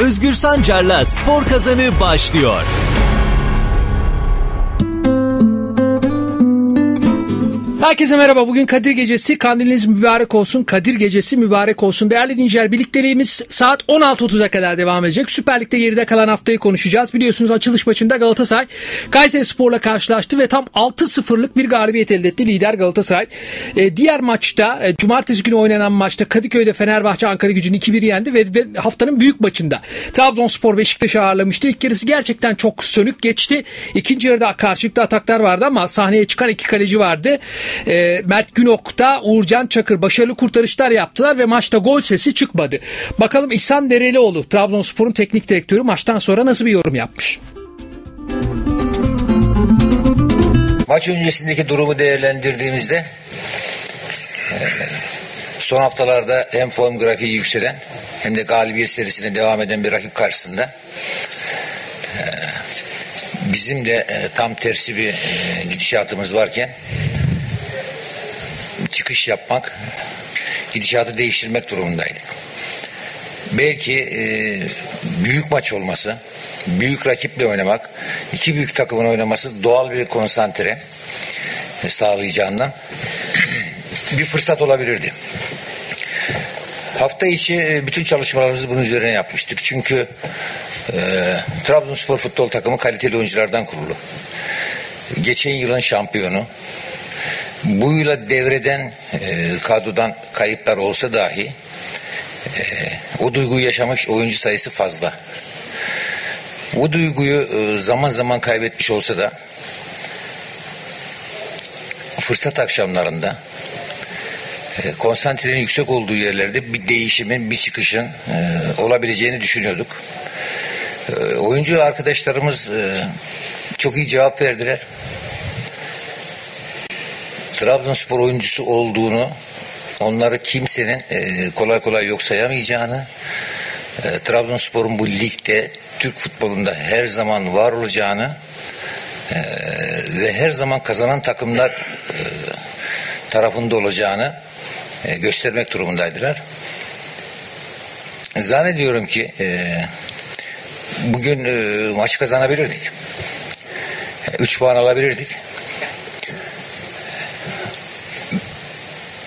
Özgür Sancar'la Spor Kazanı başlıyor. Herkese merhaba. Bugün Kadir Gecesi. Kandiliniz mübarek olsun. Kadir Gecesi mübarek olsun. Değerli dinleyiciler birlikteliğimiz saat 16.30'a kadar devam edecek. Süper Lig'de geride kalan haftayı konuşacağız. Biliyorsunuz açılış maçında Galatasaray Kayseri Spor'la karşılaştı ve tam 6-0'lık bir galibiyet elde etti lider Galatasaray. E, diğer maçta e, cumartesi günü oynanan maçta Kadıköy'de Fenerbahçe Ankara gücünü 2-1 yendi ve, ve haftanın büyük maçında Trabzonspor Beşiktaş'ı ağırlamıştı. İlk yarısı gerçekten çok sönük geçti. İkinci yarıda karşılıklı ataklar vardı ama sahneye çıkan iki kaleci vardı. E, Mert Günok'ta Uğurcan Çakır başarılı kurtarışlar yaptılar ve maçta gol sesi çıkmadı. Bakalım İhsan Derelioğlu Trabzonspor'un teknik direktörü maçtan sonra nasıl bir yorum yapmış? Maç öncesindeki durumu değerlendirdiğimizde e, son haftalarda hem form grafiği yükselen hem de galibiyet serisine devam eden bir rakip karşısında e, bizim de e, tam tersi bir gidişatımız varken çıkış yapmak, gidişatı değiştirmek durumundaydık. Belki e, büyük maç olması, büyük rakiple oynamak, iki büyük takımın oynaması doğal bir konsantre sağlayacağından bir fırsat olabilirdi. Hafta içi e, bütün çalışmalarımızı bunun üzerine yapmıştık. Çünkü e, Trabzonspor futbol takımı kaliteli oyunculardan kurulu. Geçen yılın şampiyonu, bu yıla devreden e, kadrodan kayıplar olsa dahi e, o duyguyu yaşamış oyuncu sayısı fazla. Bu duyguyu e, zaman zaman kaybetmiş olsa da fırsat akşamlarında e, konsantrenin yüksek olduğu yerlerde bir değişimin, bir çıkışın e, olabileceğini düşünüyorduk. E, oyuncu arkadaşlarımız e, çok iyi cevap verdiler. Trabzonspor oyuncusu olduğunu onları kimsenin e, kolay kolay yok sayamayacağını e, Trabzonspor'un bu ligde Türk futbolunda her zaman var olacağını e, ve her zaman kazanan takımlar tarafında olacağını göstermek durumundaydılar. Zannediyorum ki bugün maçı kazanabilirdik. 3 puan alabilirdik.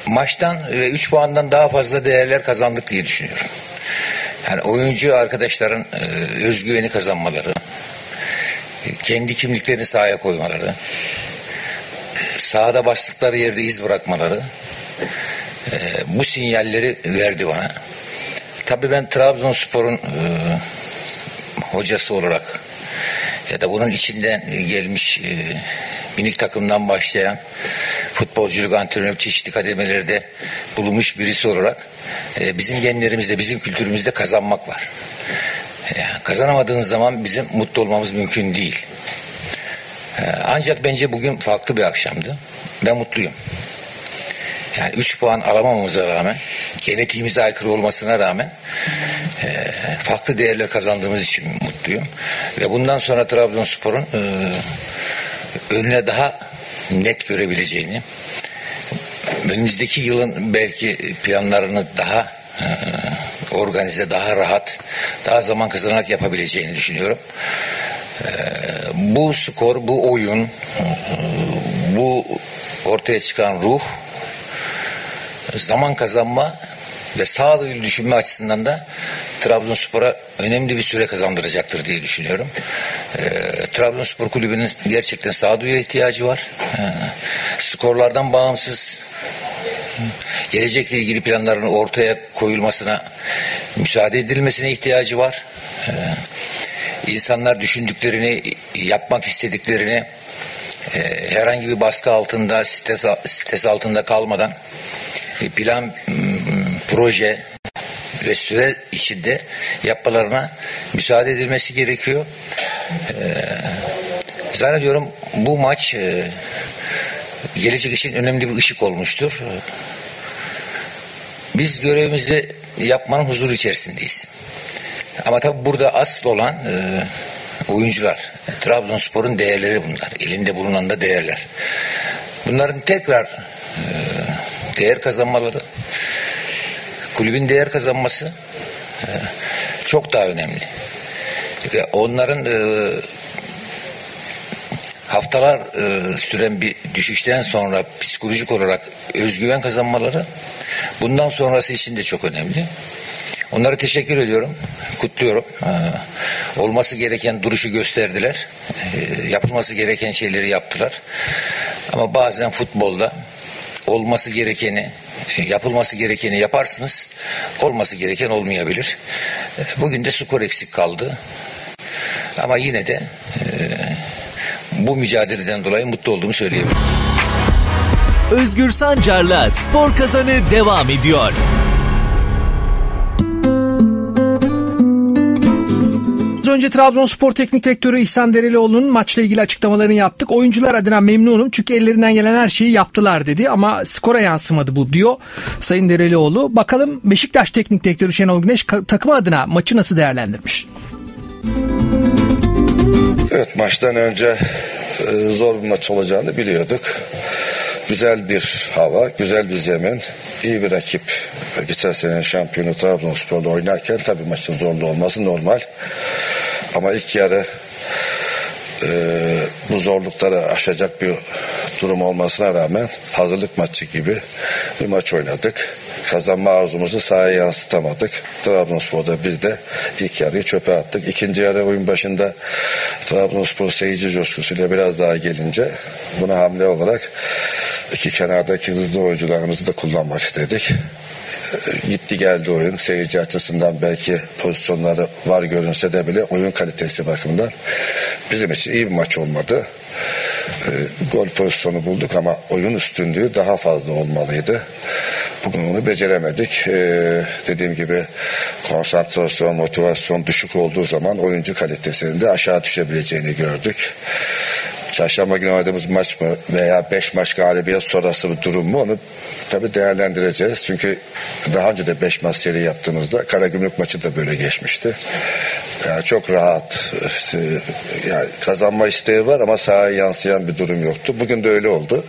Maçtan ve 3 puandan daha fazla değerler kazandık diye düşünüyorum. Yani oyuncu arkadaşların e, özgüveni kazanmaları, kendi kimliklerini sahaya koymaları, sahada bastıkları yerde iz bırakmaları e, bu sinyalleri verdi bana. Tabii ben Trabzonspor'un e, hocası olarak ya da bunun içinden gelmiş e, minik takımdan başlayan futbolculuk antrenörlük çeşitli kademelerde bulunmuş birisi olarak e, bizim genlerimizde, bizim kültürümüzde kazanmak var. E, kazanamadığınız zaman bizim mutlu olmamız mümkün değil. E, ancak bence bugün farklı bir akşamdı. Ben mutluyum. Yani 3 puan alamamamıza rağmen, genetiğimize aykırı olmasına rağmen e, farklı değerler kazandığımız için mutluyum. Ve bundan sonra Trabzonspor'un e, önüne daha net görebileceğini, önümüzdeki yılın belki planlarını daha e, organize, daha rahat, daha zaman kazanarak yapabileceğini düşünüyorum. E, bu skor, bu oyun, e, bu ortaya çıkan ruh zaman kazanma ve sağduyulu düşünme açısından da Trabzonspor'a önemli bir süre kazandıracaktır diye düşünüyorum. E, Trabzonspor kulübünün gerçekten sağduyuya ihtiyacı var. E, skorlardan bağımsız gelecekle ilgili planların ortaya koyulmasına müsaade edilmesine ihtiyacı var. E, insanlar düşündüklerini, yapmak istediklerini e, herhangi bir baskı altında, stres, stres altında kalmadan plan, proje ve süre içinde yapmalarına müsaade edilmesi gerekiyor. Ee, zannediyorum bu maç e, gelecek için önemli bir ışık olmuştur. Biz görevimizi yapmanın huzur içerisindeyiz. Ama tabi burada asıl olan e, oyuncular. Trabzonspor'un değerleri bunlar. Elinde bulunan da değerler. Bunların tekrar e, değer kazanmaları, kulübün değer kazanması, çok daha önemli. Ve onların e, haftalar e, süren bir düşüşten sonra psikolojik olarak özgüven kazanmaları bundan sonrası için de çok önemli. Onlara teşekkür ediyorum. Kutluyorum. Olması gereken duruşu gösterdiler. Yapılması gereken şeyleri yaptılar. Ama bazen futbolda olması gerekeni e, yapılması gerekeni yaparsınız. Olması gereken olmayabilir. Bugün de skor eksik kaldı. Ama yine de e, bu mücadeleden dolayı mutlu olduğumu söyleyebilirim. Özgür Sancar'la Spor Kazanı devam ediyor. Önce Trabzonspor Teknik Direktörü İhsan Derelioğlu'nun maçla ilgili açıklamalarını yaptık. Oyuncular adına memnunum çünkü ellerinden gelen her şeyi yaptılar dedi ama skora yansımadı bu diyor Sayın Derelioğlu. Bakalım Beşiktaş Teknik Direktörü Şenol Güneş takımı adına maçı nasıl değerlendirmiş? Evet maçtan önce e, zor bir maç olacağını biliyorduk. Güzel bir hava, güzel bir zemin, iyi bir rakip. Geçen sene şampiyonu Trabzonspor'da oynarken tabii maçın zorlu olması normal. Ama ilk yarı e, bu zorlukları aşacak bir durum olmasına rağmen hazırlık maçı gibi bir maç oynadık. Kazanma arzumuzu sahaya yansıtamadık. Trabzonspor'da biz de ilk yarıyı çöpe attık. İkinci yarı oyun başında Trabzonspor seyirci coşkusuyla biraz daha gelince buna hamle olarak iki kenardaki hızlı oyuncularımızı da kullanmak istedik gitti geldi oyun. Seyirci açısından belki pozisyonları var görünse de bile oyun kalitesi bakımından bizim için iyi bir maç olmadı. E, gol pozisyonu bulduk ama oyun üstünlüğü daha fazla olmalıydı. Bugün onu beceremedik. E, dediğim gibi konsantrasyon, motivasyon düşük olduğu zaman oyuncu kalitesinin de aşağı düşebileceğini gördük. Çarşamba günü oynadığımız maç mı veya beş maç galibiyet sonrası bir durum mu onu tabii değerlendireceğiz. Çünkü daha önce de beş maç seri yaptığımızda Karagümrük maçı da böyle geçmişti. Yani çok rahat işte, yani kazanma isteği var ama sahaya yansıyan bir durum yoktu. Bugün de öyle oldu.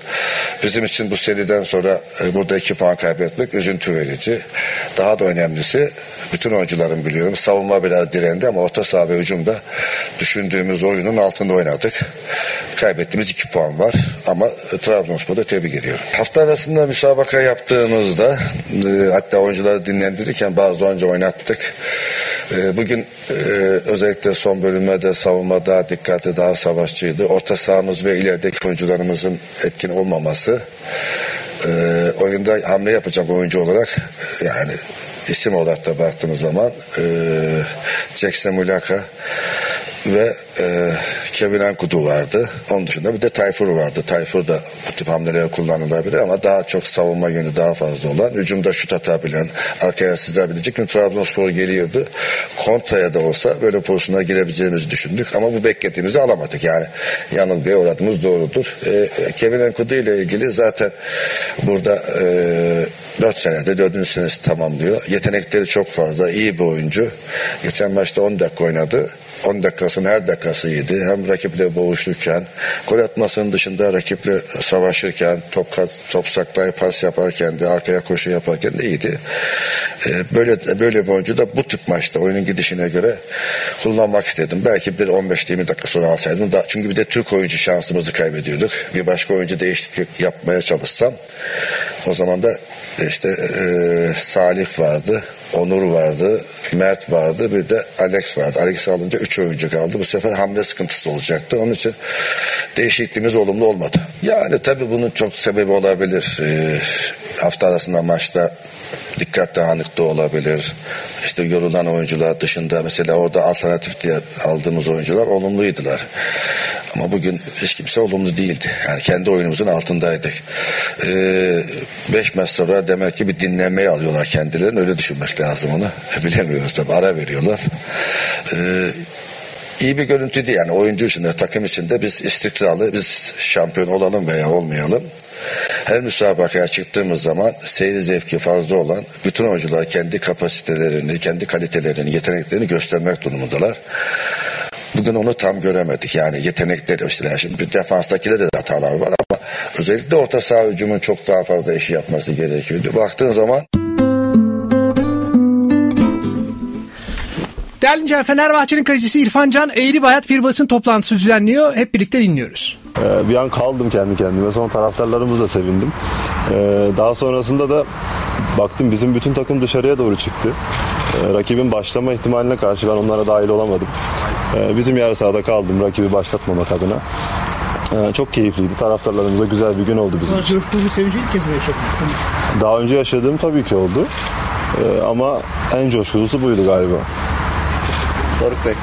Bizim için bu seriden sonra e, burada iki puan kaybetmek üzüntü verici. Daha da önemlisi bütün oyuncuların biliyorum savunma biraz direndi ama orta saha ve hücumda düşündüğümüz oyunun altında oynadık. Kaybettiğimiz iki puan var ama Trabzonspor'da tebrik ediyorum. Hafta arasında müsabaka yaptığımızda e, hatta oyuncuları dinlendirirken bazı oyuncu oynattık. E, bugün e, özellikle son bölümde savunma daha dikkatli, daha savaşçıydı. Orta sahamız ve ilerideki oyuncularımızın etkin olmaması oyunda hamle yapacak oyuncu olarak yani isim olarak da baktığımız zaman Jackson Mulaka ve e, Kevin Ankudu vardı. Onun dışında bir de Tayfur vardı. Tayfur da bu tip hamleleri kullanılabilir ama daha çok savunma yönü daha fazla olan, hücumda şut atabilen, arkaya sizebilecek. Çünkü Trabzonspor geliyordu. Kontraya da olsa böyle pozisyonlara girebileceğimizi düşündük ama bu beklediğimizi alamadık. Yani yanılgıya uğradığımız doğrudur. E, Kevin Ankudu ile ilgili zaten burada e, 4 senede 4. senesi tamamlıyor. Yetenekleri çok fazla. iyi bir oyuncu. Geçen maçta 10 dakika oynadı. 10 dakikasının her dakikası iyiydi. Hem rakiple boğuşurken, gol atmasının dışında rakiple savaşırken, top, top saklayıp pas yaparken de, arkaya koşu yaparken de iyiydi. Ee, böyle böyle bir oyuncu da bu tip maçta oyunun gidişine göre kullanmak istedim. Belki bir 15-20 dakika sonra alsaydım. Da, çünkü bir de Türk oyuncu şansımızı kaybediyorduk. Bir başka oyuncu değişiklik yapmaya çalışsam o zaman da işte e, Salih vardı. Onur vardı, Mert vardı, bir de Alex vardı. Alex alınca 3 oyuncu kaldı. Bu sefer hamle sıkıntısı olacaktı. Onun için değişikliğimiz olumlu olmadı. Yani tabii bunun çok sebebi olabilir. Ee, hafta arasında maçta dikkat dağınıklığı olabilir. İşte yorulan oyuncular dışında mesela orada alternatif diye aldığımız oyuncular olumluydular. Ama bugün hiç kimse olumlu değildi. Yani kendi oyunumuzun altındaydık. Ee, beş maç sonra demek ki bir dinlenmeyi alıyorlar kendilerini. Öyle düşünmek lazım onu. Bilemiyoruz tabii ara veriyorlar. Ee, iyi bir görüntü değil yani oyuncu içinde takım içinde biz istikrarlı biz şampiyon olalım veya olmayalım her müsabakaya çıktığımız zaman seyir zevki fazla olan bütün oyuncular kendi kapasitelerini, kendi kalitelerini, yeteneklerini göstermek durumundalar. Bugün onu tam göremedik. Yani yetenekleri işte şimdi bir defanstakilerde de hatalar var ama özellikle orta saha hücumun çok daha fazla işi yapması gerekiyordu. Baktığın zaman Değerli Fenerbahçe'nin kalecisi İrfan Can Eğri Bayat bir basın toplantısı düzenliyor. Hep birlikte dinliyoruz. Ee, bir an kaldım kendi kendime. Sonra taraftarlarımızla sevindim. Ee, daha sonrasında da baktım bizim bütün takım dışarıya doğru çıktı. Ee, rakibin başlama ihtimaline karşı ben onlara dahil olamadım. Ee, bizim yarı sahada kaldım rakibi başlatmamak adına. Ee, çok keyifliydi. Taraftarlarımıza güzel bir gün oldu bizim için. Coşkulu bir sevinci ilk kez mi yaşadınız? Daha önce yaşadığım tabii ki oldu. Ee, ama en coşkulusu buydu galiba. Doruk Bey.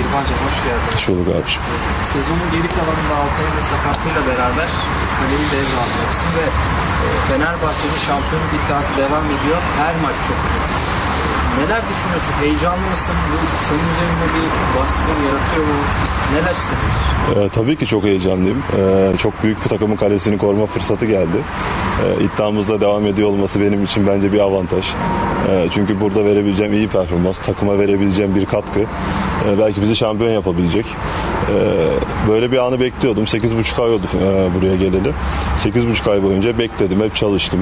İrfancan hoş geldin. Hoş bulduk abiciğim. Sezonun geri kalanında Altay'ın ve sakatlığıyla beraber kaleyi devralacaksın ve e, Fenerbahçe'nin şampiyonluk iddiası devam ediyor. Her maç çok kritik. Neler düşünüyorsun? Heyecanlı mısın? Bu senin üzerinde bir baskı yaratıyor mu? Neler hissediyorsun? Ee, tabii ki çok heyecanlıyım. Ee, çok büyük bir takımın kalesini koruma fırsatı geldi. Ee, iddiamızda devam ediyor olması benim için bence bir avantaj. Ee, çünkü burada verebileceğim iyi performans, takıma verebileceğim bir katkı e, belki bizi şampiyon yapabilecek. Ee, böyle bir anı bekliyordum. 8,5 ay oldu e, buraya geleli. 8,5 ay boyunca bekledim, hep çalıştım.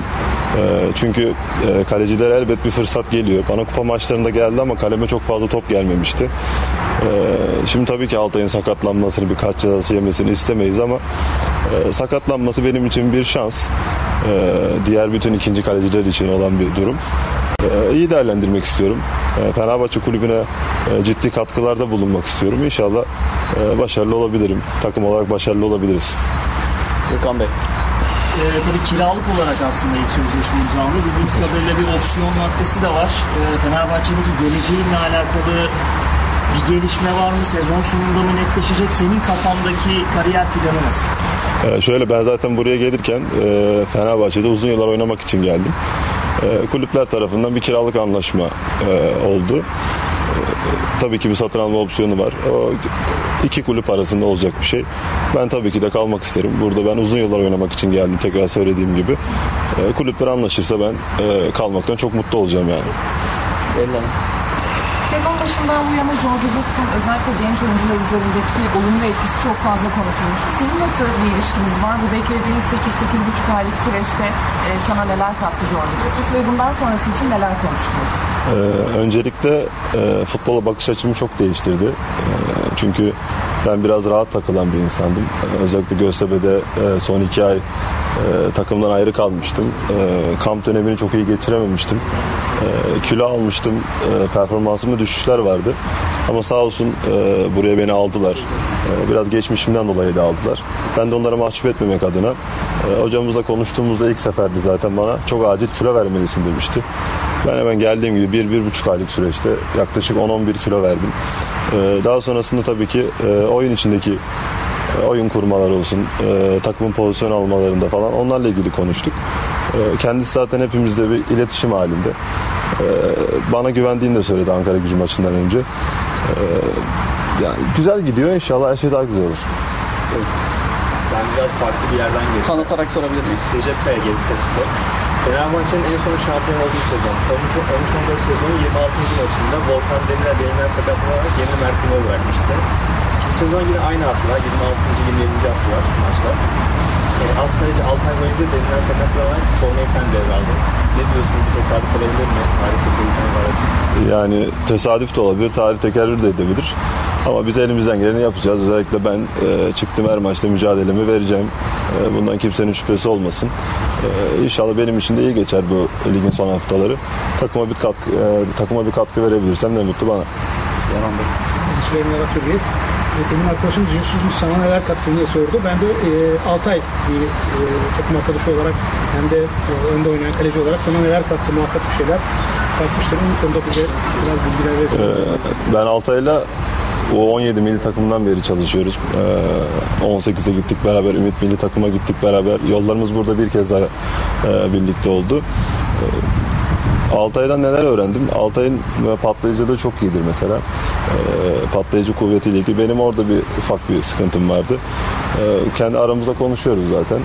Ee, çünkü e, kaleciler elbet bir fırsat geliyor. Bana kupa maçlarında geldi ama kaleme çok fazla top gelmemişti. Ee, şimdi tabii ki Altay'ın sakatlanmasını, birkaç cezası yemesini istemeyiz ama e, sakatlanması benim için bir şans. Ee, diğer bütün ikinci kaleciler için olan bir durum. Ee, iyi değerlendirmek istiyorum. Fenerbahçe kulübüne e, ciddi katkılarda bulunmak istiyorum. İnşallah e, başarılı olabilirim. Takım olarak başarılı olabiliriz. Gürkan Bey. Ee, tabii kiralık olarak aslında ilk sözleşme imzalandı. Bildiğimiz kadarıyla bir opsiyon maddesi de var. Ee, Fenerbahçe'deki geleceğinle alakalı bir gelişme var mı? Sezon sonunda mı netleşecek? Senin kafandaki kariyer planı nasıl? Ee, şöyle ben zaten buraya gelirken e, Fenerbahçe'de uzun yıllar oynamak için geldim. E, kulüpler tarafından bir kiralık anlaşma e, oldu. E, tabii ki bir satın alma opsiyonu var. O iki kulüp arasında olacak bir şey. Ben tabii ki de kalmak isterim. Burada ben uzun yıllar oynamak için geldim tekrar söylediğim gibi. E, kulüpler anlaşırsa ben e, kalmaktan çok mutlu olacağım yani. Belli. Sezon başından bu yana Jorge Jesus'un özellikle genç oyuncular üzerindeki olumlu etkisi çok fazla konuşulmuştu. Sizin nasıl bir ilişkiniz var? Bu beklediğiniz 8-8,5 aylık süreçte e, sana neler kattı Jorge Jesus ve bundan sonrası için neler konuştunuz? Ee, öncelikle e, futbola bakış açımı çok değiştirdi. E, çünkü ben biraz rahat takılan bir insandım. Özellikle Göztepe'de e, son iki ay e, takımdan ayrı kalmıştım. E, kamp dönemini çok iyi geçirememiştim. E, kilo almıştım. E, performansımda düşüşler vardı. Ama sağ olsun e, buraya beni aldılar. E, biraz geçmişimden dolayı da aldılar. Ben de onlara mahcup etmemek adına e, hocamızla konuştuğumuzda ilk seferdi zaten bana çok acil kilo vermelisin demişti. Ben hemen geldiğim gibi bir, bir buçuk aylık süreçte yaklaşık 10-11 kilo verdim. Daha sonrasında tabii ki e, oyun içindeki oyun kurmalar olsun, e, takımın pozisyon almalarında falan onlarla ilgili konuştuk. E, kendisi zaten hepimizle bir iletişim halinde. E, bana güvendiğini de söyledi Ankara gücü maçından önce. E, yani güzel gidiyor inşallah her şey daha güzel olur. Ben biraz farklı bir yerden geldim. Tanıtarak sorabilir miyiz? Recep Spor. Fenerbahçe'nin en son şampiyon olduğu sezon. 13-14 sezonu 26. maçında Volkan Demirel beyinden sakatlanarak yerini Mert'ine bırakmıştı. Sezon yine aynı haftalar. 26. 27. haftalar maçlar. Yani az kaleci Altay boyunca derinden sakatlanarak formayı sen devraldın. Ne diyorsun? Bu tesadüf olabilir mi? Tarih tekerrürden var. Yani tesadüf de olabilir, tarih tekerrür de edebilir. Ama biz elimizden geleni yapacağız. Özellikle ben e, çıktım her maçta mücadelemi vereceğim. E, bundan kimsenin şüphesi olmasın. E, inşallah benim için de iyi geçer bu ligin son haftaları. Takıma bir katkı, e, takıma bir katkı verebilirsem ne mutlu bana. Bey. Süleyman Yaratır Bey. Temin arkadaşımız Jesus'un sana neler kattığını sordu. Ben de e, Altay bir e, takım arkadaşı olarak hem de e, önde oynayan kaleci olarak sana neler kattı muhakkak bir şeyler katmıştır. Bu konuda bize biraz bilgiler verirseniz. Ben Altay'la o 17 milli takımdan beri çalışıyoruz. Ee, 18'e gittik beraber, Ümit milli takıma gittik beraber. Yollarımız burada bir kez daha e, birlikte oldu. Ee, Altay'dan neler öğrendim? Altay'ın e, patlayıcılığı çok iyidir mesela. Ee, patlayıcı kuvvetiyle ilgili. Benim orada bir ufak bir sıkıntım vardı. Ee, kendi aramızda konuşuyoruz zaten.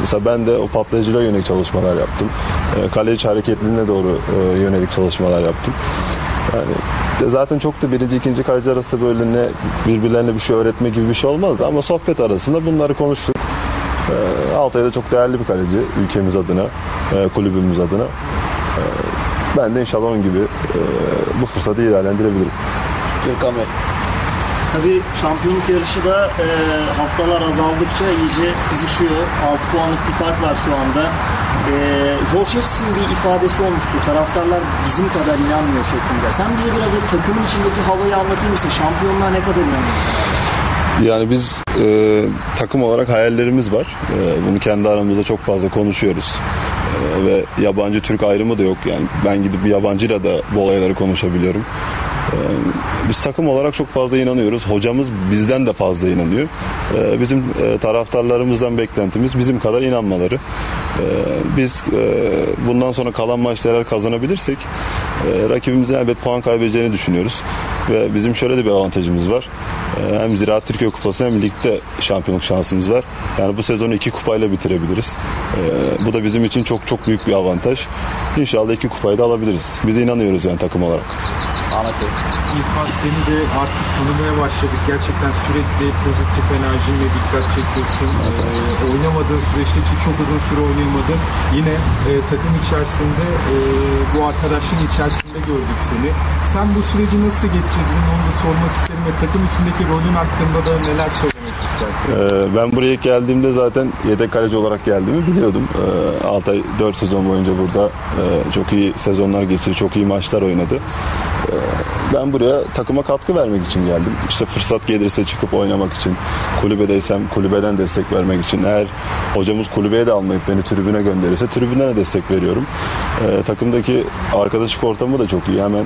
Mesela ben de o patlayıcılığa yönelik çalışmalar yaptım. Ee, kale içi hareketliliğine doğru e, yönelik çalışmalar yaptım. Yani zaten çok da birinci ikinci kaleci arasında böyle ne birbirlerine bir şey öğretme gibi bir şey olmazdı ama sohbet arasında bunları konuştuk. Ee, Altay da çok değerli bir kaleci ülkemiz adına, e, kulübümüz adına. Ben de inşallah onun gibi bu fırsatı iyi değerlendirebilirim. Gürkan Bey. Tabii şampiyonluk yarışı da e, haftalar azaldıkça iyice kızışıyor. 6 puanlık bir fark var şu anda. E, Jesus'un bir ifadesi olmuştu. Taraftarlar bizim kadar inanmıyor şeklinde. Sen bize biraz o takımın içindeki havayı anlatır mısın? Şampiyonluğa ne kadar inanıyorsun? Yani biz e, takım olarak hayallerimiz var. E, bunu kendi aramızda çok fazla konuşuyoruz. E, ve yabancı Türk ayrımı da yok. Yani ben gidip bir yabancıyla da bu olayları konuşabiliyorum. E, biz takım olarak çok fazla inanıyoruz. Hocamız bizden de fazla inanıyor. E, bizim e, taraftarlarımızdan beklentimiz bizim kadar inanmaları. E, biz e, bundan sonra kalan maçları kazanabilirsek e, rakibimizin elbet puan kaybedeceğini düşünüyoruz. Ve bizim şöyle de bir avantajımız var. E, hem Ziraat Türkiye Kupası hem ligde şampiyonluk şansımız var. Yani bu sezonu iki kupayla bitirebiliriz. Bu da bizim için çok çok büyük bir avantaj. İnşallah iki kupayı da alabiliriz. Biz inanıyoruz yani takım olarak. Ahmet Bey. İrfan seni de artık tanımaya başladık. Gerçekten sürekli pozitif enerjinle dikkat çekiyorsun. Ee, oynamadığın süreçte ki çok uzun süre oynayamadın. Yine e, takım içerisinde e, bu arkadaşın içerisinde gördük seni. Sen bu süreci nasıl geçirdin onu da sormak isterim ve takım içindeki rolün hakkında da neler söylemek istersin? Ee, ben buraya geldiğimde zaten yedek kaleci olarak geldiğimi biliyordum. Ee, Altay 4 sezon boyunca burada e, çok iyi sezonlar geçirdi, çok iyi maçlar oynadı. Ee, ben buraya takıma katkı vermek için geldim. İşte fırsat gelirse çıkıp oynamak için, kulübedeysem kulübeden destek vermek için. Eğer hocamız kulübeye de almayıp beni tribüne gönderirse tribünden de destek veriyorum. Ee, takımdaki arkadaşlık ortamı da çok iyi. Hemen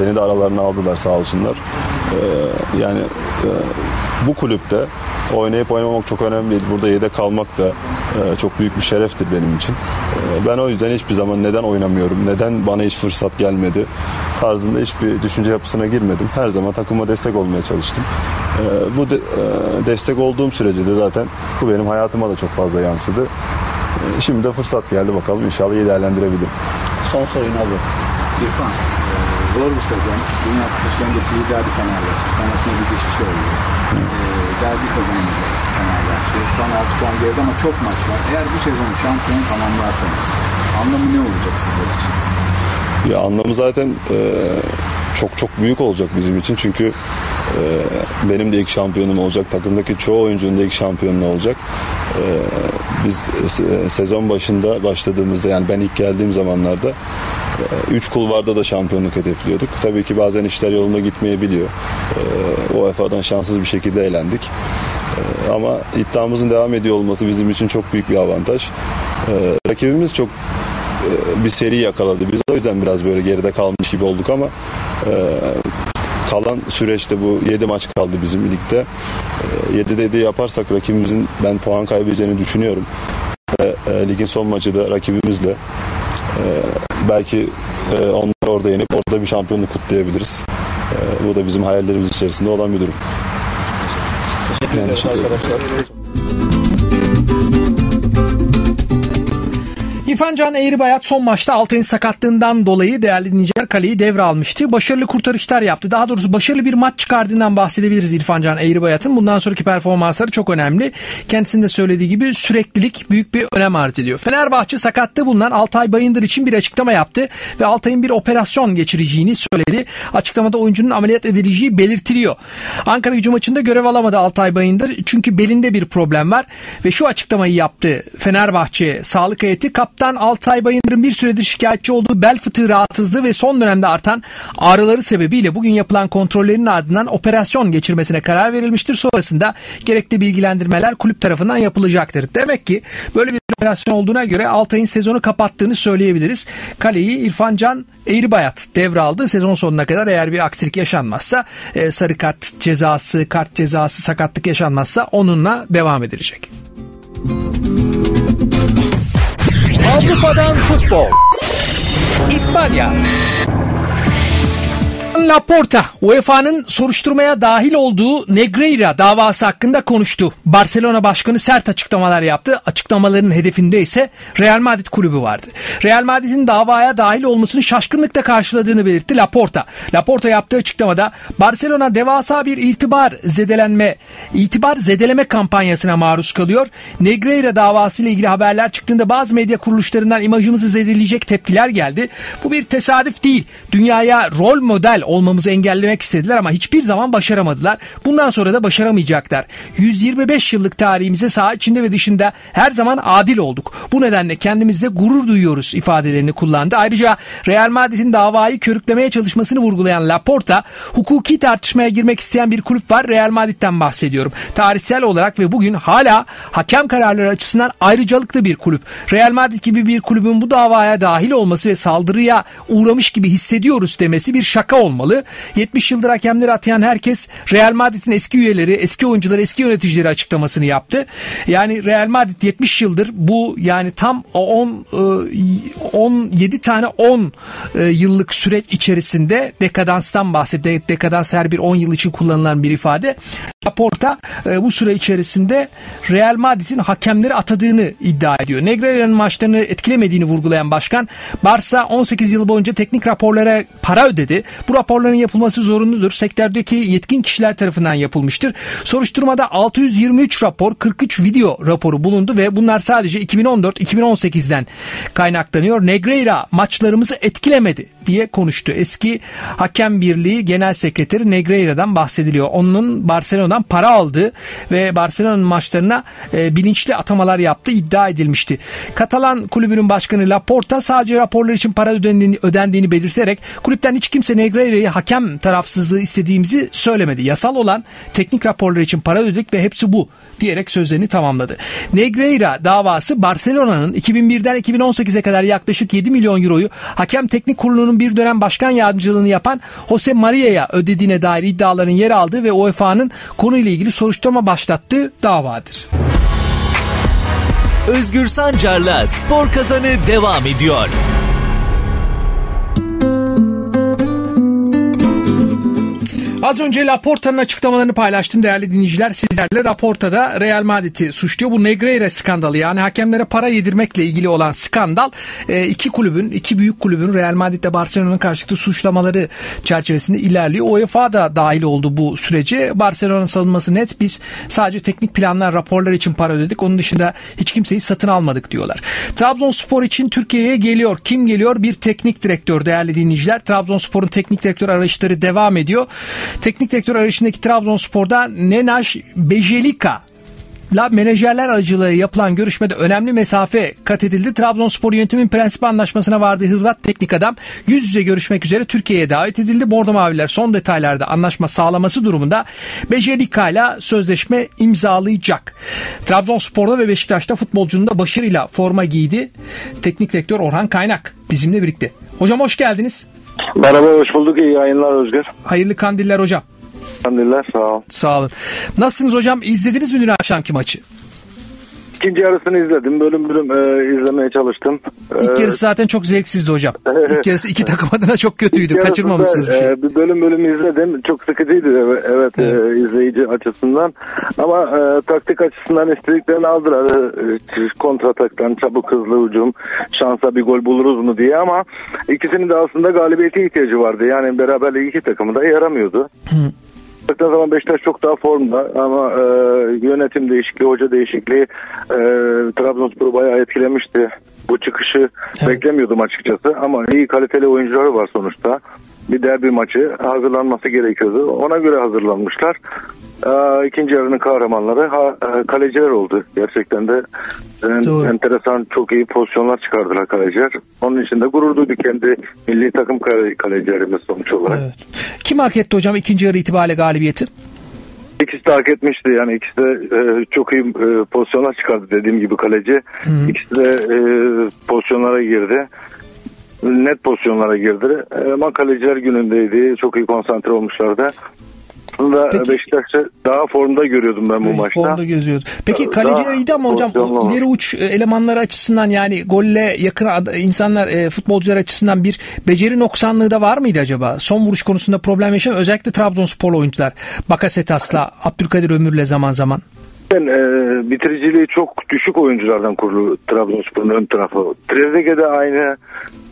beni de aralarına aldılar sağ olsunlar. Ee, yani e, bu kulüpte oynayıp oynamamak çok önemli değil. Burada yedek kalmak da e, çok büyük bir şereftir benim için. E, ben o yüzden hiçbir zaman neden oynamıyorum, neden bana hiç fırsat gelmedi tarzında hiçbir düşünce yapısına girmedim. Her zaman takıma destek olmaya çalıştım. E, bu de, e, destek olduğum sürece de zaten bu benim hayatıma da çok fazla yansıdı. E, şimdi de fırsat geldi bakalım inşallah iyi değerlendirebilirim. Son soruyu alıyorum. İrfan, e, zor bir sezon. Dünya Kupası öncesi liderdi Fenerbahçe. Sonrasında bir düşüş oldu. E, derbi kazandı Fenerbahçe. Son 6 puan geride ama çok maç var. Eğer bu sezonu şampiyon tamamlarsanız anlamı ne olacak sizler için? Ya anlamı zaten e, çok çok büyük olacak bizim için çünkü e, benim de ilk şampiyonum olacak takımdaki çoğu oyuncunun da ilk şampiyonluğu olacak. E, biz se- sezon başında başladığımızda yani ben ilk geldiğim zamanlarda 3 kulvarda da şampiyonluk hedefliyorduk. Tabii ki bazen işler yolunda gitmeyebiliyor. E, UEFA'dan şanssız bir şekilde elendik. E, ama iddiamızın devam ediyor olması bizim için çok büyük bir avantaj. E, rakibimiz çok e, bir seri yakaladı. Biz o yüzden biraz böyle geride kalmış gibi olduk ama e, kalan süreçte bu 7 maç kaldı bizim ligde. E, 7 dedi yaparsak rakibimizin ben puan kaybedeceğini düşünüyorum. Ve e, ligin son maçı da rakibimizle e, belki e, onları orada yenip orada bir şampiyonluk kutlayabiliriz. E, bu da bizim hayallerimiz içerisinde olan bir durum. Teşekkür ederim. arkadaşlar. İrfan Can Eğribayat son maçta Altay'ın sakatlığından dolayı değerli dinleyiciler kaleyi devralmıştı. Başarılı kurtarışlar yaptı. Daha doğrusu başarılı bir maç çıkardığından bahsedebiliriz İrfan Can Eğribayat'ın. Bundan sonraki performansları çok önemli. Kendisinin de söylediği gibi süreklilik büyük bir önem arz ediyor. Fenerbahçe sakatlığı bulunan Altay Bayındır için bir açıklama yaptı ve Altay'ın bir operasyon geçireceğini söyledi. Açıklamada oyuncunun ameliyat edileceği belirtiliyor. Ankara gücü maçında görev alamadı Altay Bayındır çünkü belinde bir problem var ve şu açıklamayı yaptı. Fenerbahçe sağlık heyeti kaptan Altay Bayındır'ın bir süredir şikayetçi olduğu bel fıtığı rahatsızlığı ve son dönemde artan ağrıları sebebiyle bugün yapılan kontrollerin ardından operasyon geçirmesine karar verilmiştir. Sonrasında gerekli bilgilendirmeler kulüp tarafından yapılacaktır. Demek ki böyle bir operasyon olduğuna göre Altay'ın sezonu kapattığını söyleyebiliriz. Kaleyi İrfan Can Eğribayat devraldı. Sezon sonuna kadar eğer bir aksilik yaşanmazsa e, sarı kart cezası, kart cezası, sakatlık yaşanmazsa onunla devam edilecek. Avrupa'dan futbol. İspanya. Joan Laporta UEFA'nın soruşturmaya dahil olduğu Negreira davası hakkında konuştu. Barcelona başkanı sert açıklamalar yaptı. Açıklamaların hedefinde ise Real Madrid kulübü vardı. Real Madrid'in davaya dahil olmasını şaşkınlıkla karşıladığını belirtti Laporta. Laporta yaptığı açıklamada Barcelona devasa bir itibar zedelenme, itibar zedeleme kampanyasına maruz kalıyor. Negreira davası ile ilgili haberler çıktığında bazı medya kuruluşlarından imajımızı zedeleyecek tepkiler geldi. Bu bir tesadüf değil. Dünyaya rol model olmamızı engellemek istediler ama hiçbir zaman başaramadılar. Bundan sonra da başaramayacaklar. 125 yıllık tarihimize saha içinde ve dışında her zaman adil olduk. Bu nedenle kendimizde gurur duyuyoruz ifadelerini kullandı. Ayrıca Real Madrid'in davayı körüklemeye çalışmasını vurgulayan Laporta, hukuki tartışmaya girmek isteyen bir kulüp var. Real Madrid'den bahsediyorum. Tarihsel olarak ve bugün hala hakem kararları açısından ayrıcalıklı bir kulüp. Real Madrid gibi bir kulübün bu davaya dahil olması ve saldırıya uğramış gibi hissediyoruz demesi bir şaka olmalı. 70 yıldır hakemleri atayan herkes Real Madrid'in eski üyeleri, eski oyuncuları, eski yöneticileri açıklamasını yaptı. Yani Real Madrid 70 yıldır bu yani tam 10 17 tane 10 e, yıllık süreç içerisinde dekadanstan bahsetti. Dekadans her bir 10 yıl için kullanılan bir ifade. Laporta e, bu süre içerisinde Real Madrid'in hakemleri atadığını iddia ediyor. Negreira'nın maçlarını etkilemediğini vurgulayan başkan, Barça 18 yıl boyunca teknik raporlara para ödedi. Bu raporların yapılması zorunludur. Sektördeki yetkin kişiler tarafından yapılmıştır. Soruşturmada 623 rapor, 43 video raporu bulundu ve bunlar sadece 2014-2018'den kaynaklanıyor. Negreira maçlarımızı etkilemedi diye konuştu. Eski Hakem Birliği Genel Sekreteri Negreira'dan bahsediliyor. Onun Barcelona'dan para aldığı ve Barcelona'nın maçlarına e, bilinçli atamalar yaptığı iddia edilmişti. Katalan kulübünün başkanı Laporta sadece raporlar için para ödendiğini, ödendiğini belirterek kulüpten hiç kimse Negreira'yı hakem tarafsızlığı istediğimizi söylemedi. Yasal olan teknik raporlar için para ödedik ve hepsi bu diyerek sözlerini tamamladı. Negreira davası Barcelona'nın 2001'den 2018'e kadar yaklaşık 7 milyon euroyu hakem teknik kurulunun bir dönem başkan yardımcılığını yapan Jose Maria'ya ödediğine dair iddiaların yer aldığı ve UEFA'nın konuyla ilgili soruşturma başlattığı davadır. Özgür Sancar'la Spor Kazanı devam ediyor. Az önce Laporta'nın açıklamalarını paylaştım değerli dinleyiciler. Sizlerle Laporta'da Real Madrid'i suçluyor. Bu Negreira skandalı yani hakemlere para yedirmekle ilgili olan skandal e, iki kulübün, iki büyük kulübün Real Madrid ile Barcelona'nın karşılıklı suçlamaları çerçevesinde ilerliyor. UEFA da dahil oldu bu sürece. Barcelona'nın savunması net. Biz sadece teknik planlar, raporlar için para ödedik. Onun dışında hiç kimseyi satın almadık diyorlar. Trabzonspor için Türkiye'ye geliyor. Kim geliyor? Bir teknik direktör değerli dinleyiciler. Trabzonspor'un teknik direktör arayışları devam ediyor. Teknik direktör arayışındaki Trabzonspor'da Nenaş Bejelika La menajerler aracılığı yapılan görüşmede önemli mesafe kat edildi. Trabzonspor yönetimin prensip anlaşmasına vardığı Hırvat teknik adam yüz yüze görüşmek üzere Türkiye'ye davet edildi. Bordo Maviler son detaylarda anlaşma sağlaması durumunda Bejelika ile sözleşme imzalayacak. Trabzonspor'da ve Beşiktaş'ta futbolcunun da başarıyla forma giydi. Teknik direktör Orhan Kaynak bizimle birlikte. Hocam hoş geldiniz. Merhaba hoş bulduk iyi yayınlar Özgür. Hayırlı kandiller hocam. Kandiller sağ ol. Sağ olun. Nasılsınız hocam? İzlediniz mi dün akşamki maçı? İkinci yarısını izledim. Bölüm bölüm e, izlemeye çalıştım. İlk yarısı zaten çok zevksizdi hocam. İlk yarısı iki takım adına çok kötüydü. İlk Kaçırmamışsınız bir şey. e, bölüm bölüm izledim. Çok sıkıcıydı evet, evet, e, izleyici açısından. Ama e, taktik açısından istediklerini aldılar. E, kontrataktan çabuk hızlı hücum şansa bir gol buluruz mu diye ama ikisinin de aslında galibiyete ihtiyacı vardı. Yani beraberlik iki takımı da yaramıyordu. Baktığın zaman Beşiktaş çok daha formda ama e, yönetim değişikliği, hoca değişikliği e, Trabzonspor'u bayağı etkilemişti. Bu çıkışı beklemiyordum açıkçası ama iyi kaliteli oyuncuları var sonuçta. Bir derbi maçı hazırlanması gerekiyordu. Ona göre hazırlanmışlar. Ee, ikinci yarının kahramanları ha, e, kaleciler oldu. Gerçekten de en- enteresan çok iyi pozisyonlar çıkardılar kaleciler. Onun için de gurur duyduk kendi milli takım kale- kalecilerimiz sonuç olarak. Kim hak etti hocam ikinci yarı itibariyle galibiyeti? İkisi de hak etmişti yani ikisi de e, çok iyi e, pozisyonlar çıkardı dediğim gibi kaleci. İkisi de e, pozisyonlara girdi. Net pozisyonlara girdi. E, ama kaleciler günündeydi. Çok iyi konsantre olmuşlardı. Aslında Beşiktaş'ı daha formda görüyordum ben bu maçta. Formda gözüyordu. Peki kaleciler iyiydi ama hocam pozisyonlu ileri uç e, elemanları açısından yani golle yakın insanlar e, futbolcular açısından bir beceri noksanlığı da var mıydı acaba? Son vuruş konusunda problem yaşayan özellikle Trabzonsporlu oyuncular. Bakasetas'la, Abdülkadir Ömür'le zaman zaman. Ben, e, bitiriciliği çok düşük oyunculardan kurulu Trabzonspor'un ön tarafı. Trezeguet de aynı,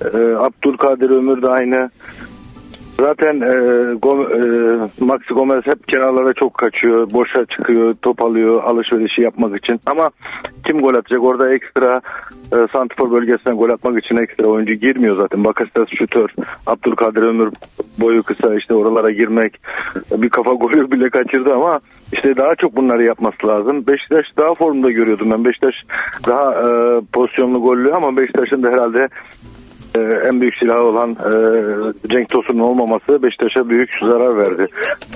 e, Abdülkadir Ömür de aynı. Zaten e, Gom- e, Maxi Gomez hep kenarlara çok kaçıyor, boşa çıkıyor, top alıyor alışverişi yapmak için. Ama kim gol atacak? Orada ekstra e, Santifor bölgesinden gol atmak için ekstra oyuncu girmiyor zaten. Bakasetas şutör, Abdülkadir Ömür boyu kısa işte oralara girmek. Bir kafa golü bile kaçırdı ama işte daha çok bunları yapması lazım. Beşiktaş daha formda görüyordum ben. Beşiktaş daha e, pozisyonlu gollü ama Beşiktaş'ın da herhalde e, en büyük silahı olan e, Cenk Tosun'un olmaması Beşiktaş'a büyük zarar verdi.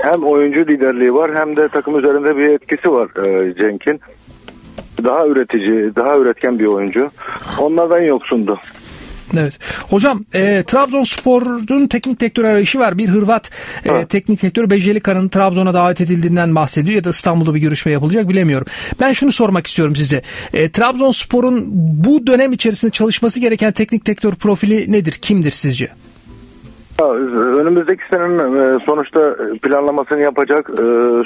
Hem oyuncu liderliği var hem de takım üzerinde bir etkisi var e, Cenk'in. Daha üretici, daha üretken bir oyuncu. Onlardan yoksundu. Evet. Hocam e, Trabzonspor'un teknik direktör arayışı var. Bir Hırvat e, teknik direktör Bejelikan'ın Trabzon'a davet edildiğinden bahsediyor ya da İstanbul'da bir görüşme yapılacak bilemiyorum. Ben şunu sormak istiyorum size. E, Trabzonspor'un bu dönem içerisinde çalışması gereken teknik direktör profili nedir? Kimdir sizce? Ya, Önümüzdeki senenin e, sonuçta planlamasını yapacak. e,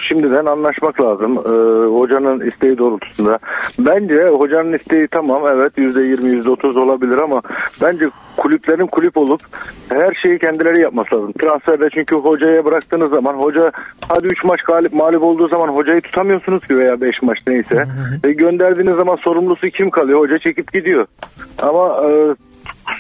Şimdiden anlaşmak lazım. E, Hocanın isteği doğrultusunda. Bence hocanın isteği tamam evet %20 %30 olabilir ama bence kulüplerin kulüp olup her şeyi kendileri yapması lazım. Transferde çünkü hocaya bıraktığınız zaman hoca hadi 3 maç galip mağlup olduğu zaman hocayı tutamıyorsunuz ki veya 5 maç neyse. Ve gönderdiğiniz zaman sorumlusu kim kalıyor? Hoca çekip gidiyor. Ama e,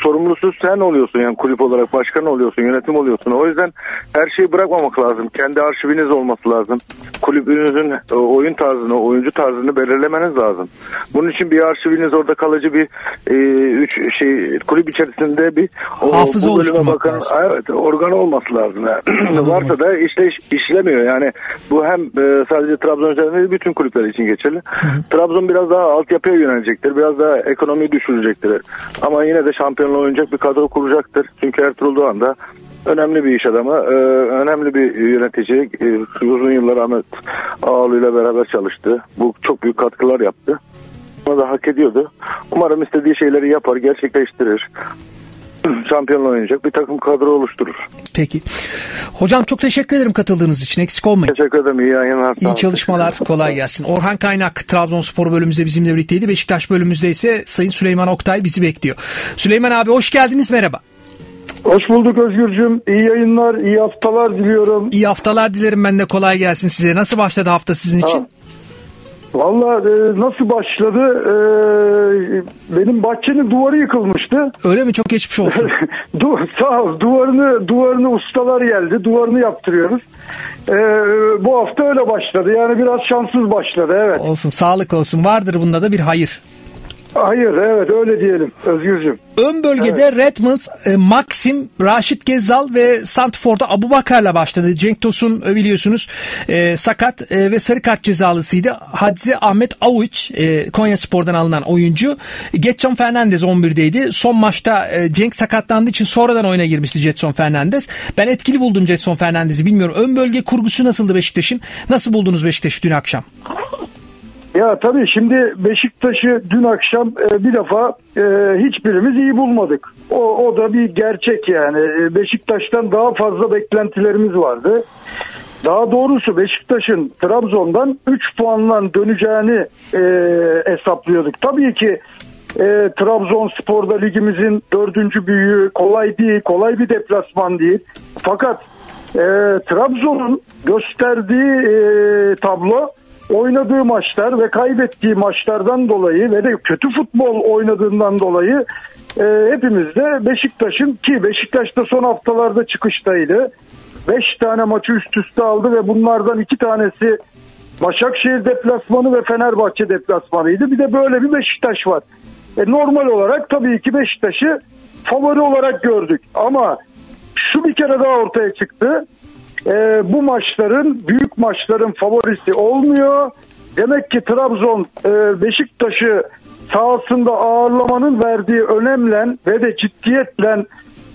sorumlusu sen oluyorsun yani kulüp olarak başkan oluyorsun yönetim oluyorsun. O yüzden her şeyi bırakmamak lazım. Kendi arşiviniz olması lazım. Kulübünüzün e, oyun tarzını oyuncu tarzını belirlemeniz lazım. Bunun için bir arşiviniz orada kalıcı bir e, üç şey kulüp içerisinde bir o, Hafıza bu oluşturmak bakın lazım. evet organ olması lazım. Yani. varsa da işte iş- işlemiyor. Yani bu hem e, sadece Trabzon üzerinde değil, bütün kulüpler için geçerli. Trabzon biraz daha altyapıya yönelecektir biraz daha ekonomiyi düşürecektir. Ama yine de şampiyonluğa oynayacak bir kadro kuracaktır çünkü Ertuğrul Doğan da önemli bir iş adamı, e, önemli bir yönetici. E, uzun yıllar Ahmet Ağaoğlu ile beraber çalıştı. Bu çok büyük katkılar yaptı. Onu da hak ediyordu. Umarım istediği şeyleri yapar, gerçekleştirir. Şampiyonla oynayacak bir takım kadro oluşturur. Peki. Hocam çok teşekkür ederim katıldığınız için. Eksik olmayın. Teşekkür ederim. İyi yayınlar. İyi çalışmalar. Kolay gelsin. Orhan Kaynak Trabzonspor bölümümüzde bizimle birlikteydi. Beşiktaş bölümümüzde ise Sayın Süleyman Oktay bizi bekliyor. Süleyman abi hoş geldiniz. Merhaba. Hoş bulduk Özgürcüm. İyi yayınlar, iyi haftalar diliyorum. İyi haftalar dilerim ben de kolay gelsin size. Nasıl başladı hafta sizin için? Valla e, nasıl başladı? E, benim bahçenin duvarı yıkılmıştı. Öyle mi? Çok geçmiş olsun. du sağ ol. Duvarını, duvarını ustalar geldi. Duvarını yaptırıyoruz. E, bu hafta öyle başladı. Yani biraz şanssız başladı. Evet. Olsun sağlık olsun. Vardır bunda da bir hayır. Hayır evet öyle diyelim Özgürcüm. Ön bölgede Redmond, e, Maxim, Raşit Gezzal ve Santfor'da Abu Bakar'la başladı. Cenk Tosun e, biliyorsunuz e, sakat e, ve sarı kart cezalısıydı. Hadzi Ahmet Avuç e, Konya Spor'dan alınan oyuncu. Getson Fernandez 11'deydi. Son maçta e, Cenk sakatlandığı için sonradan oyuna girmişti Jetson Fernandez. Ben etkili buldum Jetson Fernandez'i bilmiyorum. Ön bölge kurgusu nasıldı Beşiktaş'ın? Nasıl buldunuz Beşiktaş'ı dün akşam? Ya tabii şimdi Beşiktaş'ı dün akşam e, bir defa e, hiçbirimiz iyi bulmadık. O, o da bir gerçek yani. E, Beşiktaş'tan daha fazla beklentilerimiz vardı. Daha doğrusu Beşiktaş'ın Trabzon'dan 3 puanla döneceğini e, hesaplıyorduk. Tabii ki e, Trabzonspor'da ligimizin dördüncü büyüğü kolay değil, kolay bir deplasman değil. Fakat e, Trabzon'un gösterdiği e, tablo oynadığı maçlar ve kaybettiği maçlardan dolayı ve de kötü futbol oynadığından dolayı e, hepimiz de Beşiktaş'ın ki Beşiktaş da son haftalarda çıkıştaydı. 5 tane maçı üst üste aldı ve bunlardan iki tanesi Başakşehir deplasmanı ve Fenerbahçe deplasmanıydı. Bir de böyle bir Beşiktaş var. E, normal olarak tabii ki Beşiktaş'ı favori olarak gördük. Ama şu bir kere daha ortaya çıktı. E, bu maçların büyük maçların favorisi olmuyor. Demek ki Trabzon e, Beşiktaş'ı sahasında ağırlamanın verdiği önemle ve de ciddiyetle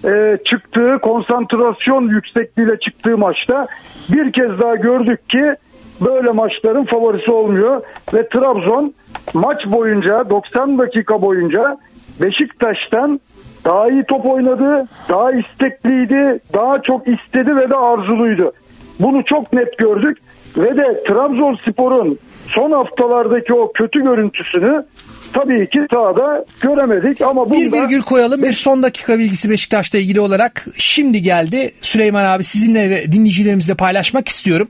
e, çıktığı konsantrasyon yüksekliğiyle çıktığı maçta bir kez daha gördük ki böyle maçların favorisi olmuyor ve Trabzon maç boyunca 90 dakika boyunca Beşiktaş'tan daha iyi top oynadı, daha istekliydi, daha çok istedi ve de arzuluydu. Bunu çok net gördük ve de Trabzonspor'un son haftalardaki o kötü görüntüsünü tabii ki sahada göremedik ama bunda... Bir virgül koyalım. Bir son dakika bilgisi Beşiktaş'la ilgili olarak şimdi geldi. Süleyman abi sizinle ve dinleyicilerimizle paylaşmak istiyorum.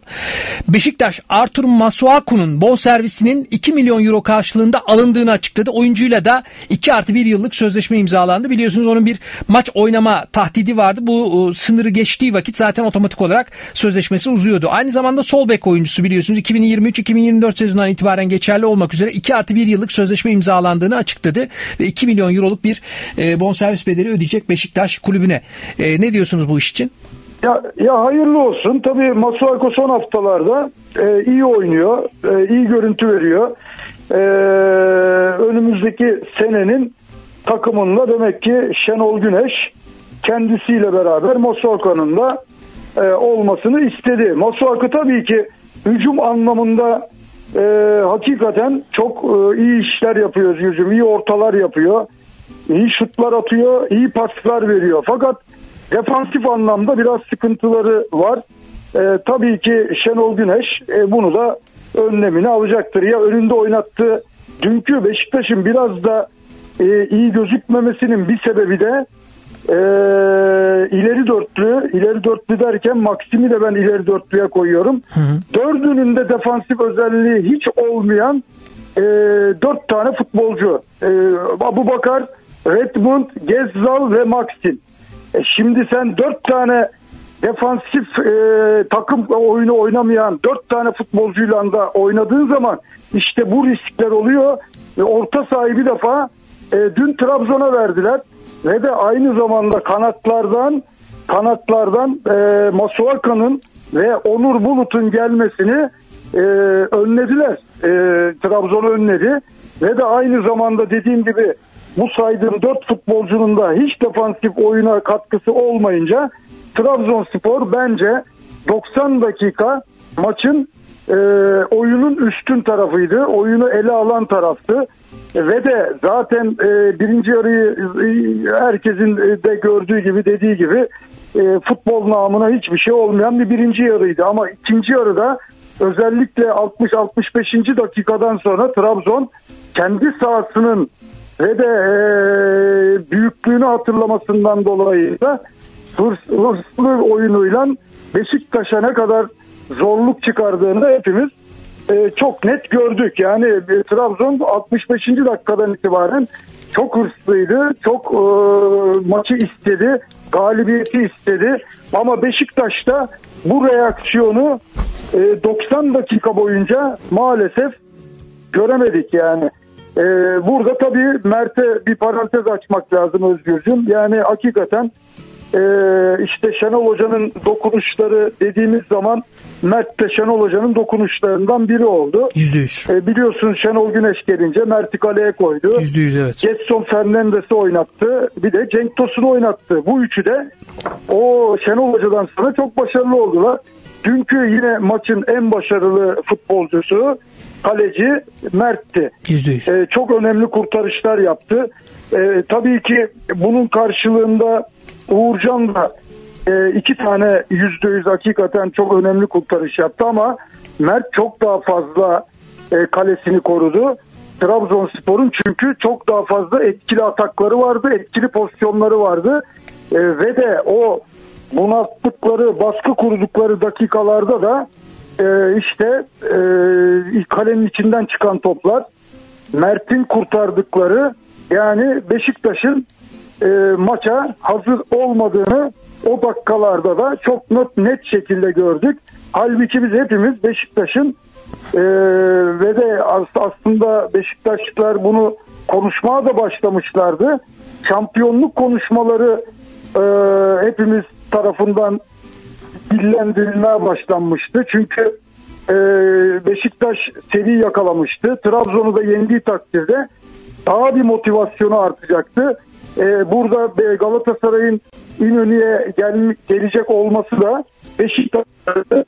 Beşiktaş Artur Masuaku'nun bonservisinin 2 milyon euro karşılığında alındığını açıkladı. Oyuncuyla da 2 artı 1 yıllık sözleşme imzalandı. Biliyorsunuz onun bir maç oynama tahdidi vardı. Bu sınırı geçtiği vakit zaten otomatik olarak sözleşmesi uzuyordu. Aynı zamanda sol bek oyuncusu biliyorsunuz 2023-2024 sezonundan itibaren geçerli olmak üzere 2 artı 1 yıllık sözleşme imzalandı imzalandığını açıkladı ve 2 milyon euroluk bir e, bonservis bedeli ödeyecek Beşiktaş kulübüne. E, ne diyorsunuz bu iş için? Ya, ya hayırlı olsun. Tabii Masuako son haftalarda e, iyi oynuyor, e, iyi görüntü veriyor. E, önümüzdeki senenin takımında demek ki Şenol Güneş kendisiyle beraber Masuako'nun da e, olmasını istedi. Masuako tabii ki hücum anlamında e, hakikaten çok e, iyi işler yapıyor yüzüm. iyi ortalar yapıyor. iyi şutlar atıyor, iyi paslar veriyor. Fakat defansif anlamda biraz sıkıntıları var. E, tabii ki Şenol Güneş e, bunu da önlemini alacaktır. Ya önünde oynattığı dünkü Beşiktaş'ın biraz da e, iyi gözükmemesinin bir sebebi de e, ileri dörtlü, ileri dörtlü derken Maksim'i de ben ileri dörtlüye koyuyorum. Hı hı. Dördünün de defansif özelliği hiç olmayan e, dört tane futbolcu. E, Abu Bakar, Redmond, Gezzal ve Maxim. E, şimdi sen dört tane defansif e, takım oyunu oynamayan dört tane futbolcuyla da oynadığın zaman işte bu riskler oluyor. E, orta sahibi defa e, dün Trabzon'a verdiler ve de aynı zamanda kanatlardan kanatlardan e, Masuaka'nın ve Onur Bulut'un gelmesini e, önlediler. E, Trabzon'u önledi. Ve de aynı zamanda dediğim gibi bu saydığım dört futbolcunun da hiç defansif oyuna katkısı olmayınca Trabzonspor bence 90 dakika maçın e, oyunun üstün tarafıydı. Oyunu ele alan taraftı. Ve de zaten e, birinci yarıyı e, herkesin de gördüğü gibi dediği gibi e, futbol namına hiçbir şey olmayan bir birinci yarıydı. Ama ikinci yarıda özellikle 60-65. dakikadan sonra Trabzon kendi sahasının ve de e, büyüklüğünü hatırlamasından dolayı da hırs, hırslı oyunuyla Beşiktaş'a ne kadar zorluk çıkardığını hepimiz e, çok net gördük. Yani e, Trabzon 65. dakikadan itibaren çok hırslıydı, çok e, maçı istedi, galibiyeti istedi. Ama Beşiktaş'ta bu reaksiyonu e, 90 dakika boyunca maalesef göremedik yani. E, burada tabii Mert'e bir parantez açmak lazım Özgürcüm. Yani hakikaten e, işte Şenol Hoca'nın dokunuşları dediğimiz zaman Mert de Şenol Hoca'nın dokunuşlarından biri oldu. %100. E, biliyorsun Şenol Güneş gelince Mert'i kaleye koydu. %100 evet. Getson Fernandes'i oynattı. Bir de Cenk Tosun'u oynattı. Bu üçü de o Şenol Hoca'dan sonra çok başarılı oldular. Dünkü yine maçın en başarılı futbolcusu kaleci Mert'ti. %100. E, çok önemli kurtarışlar yaptı. E, tabii ki bunun karşılığında Uğurcan da e, iki tane yüzde yüz hakikaten çok önemli kurtarış yaptı ama Mert çok daha fazla e, kalesini korudu. Trabzonspor'un çünkü çok daha fazla etkili atakları vardı, etkili pozisyonları vardı e, ve de o bunalttıkları, baskı kurdukları dakikalarda da e, işte e, kalenin içinden çıkan toplar, Mert'in kurtardıkları yani Beşiktaş'ın e, maça hazır olmadığını o dakikalarda da çok net, net şekilde gördük. Halbuki biz hepimiz Beşiktaş'ın e, ve de aslında Beşiktaşlılar bunu konuşmaya da başlamışlardı. Şampiyonluk konuşmaları e, hepimiz tarafından dillendirilmeye başlanmıştı. Çünkü e, Beşiktaş seri yakalamıştı. Trabzon'u da yendiği takdirde daha bir motivasyonu artacaktı. E, burada Galatasaray'ın İnönü'ye gel, gelecek olması da Beşiktaş'ı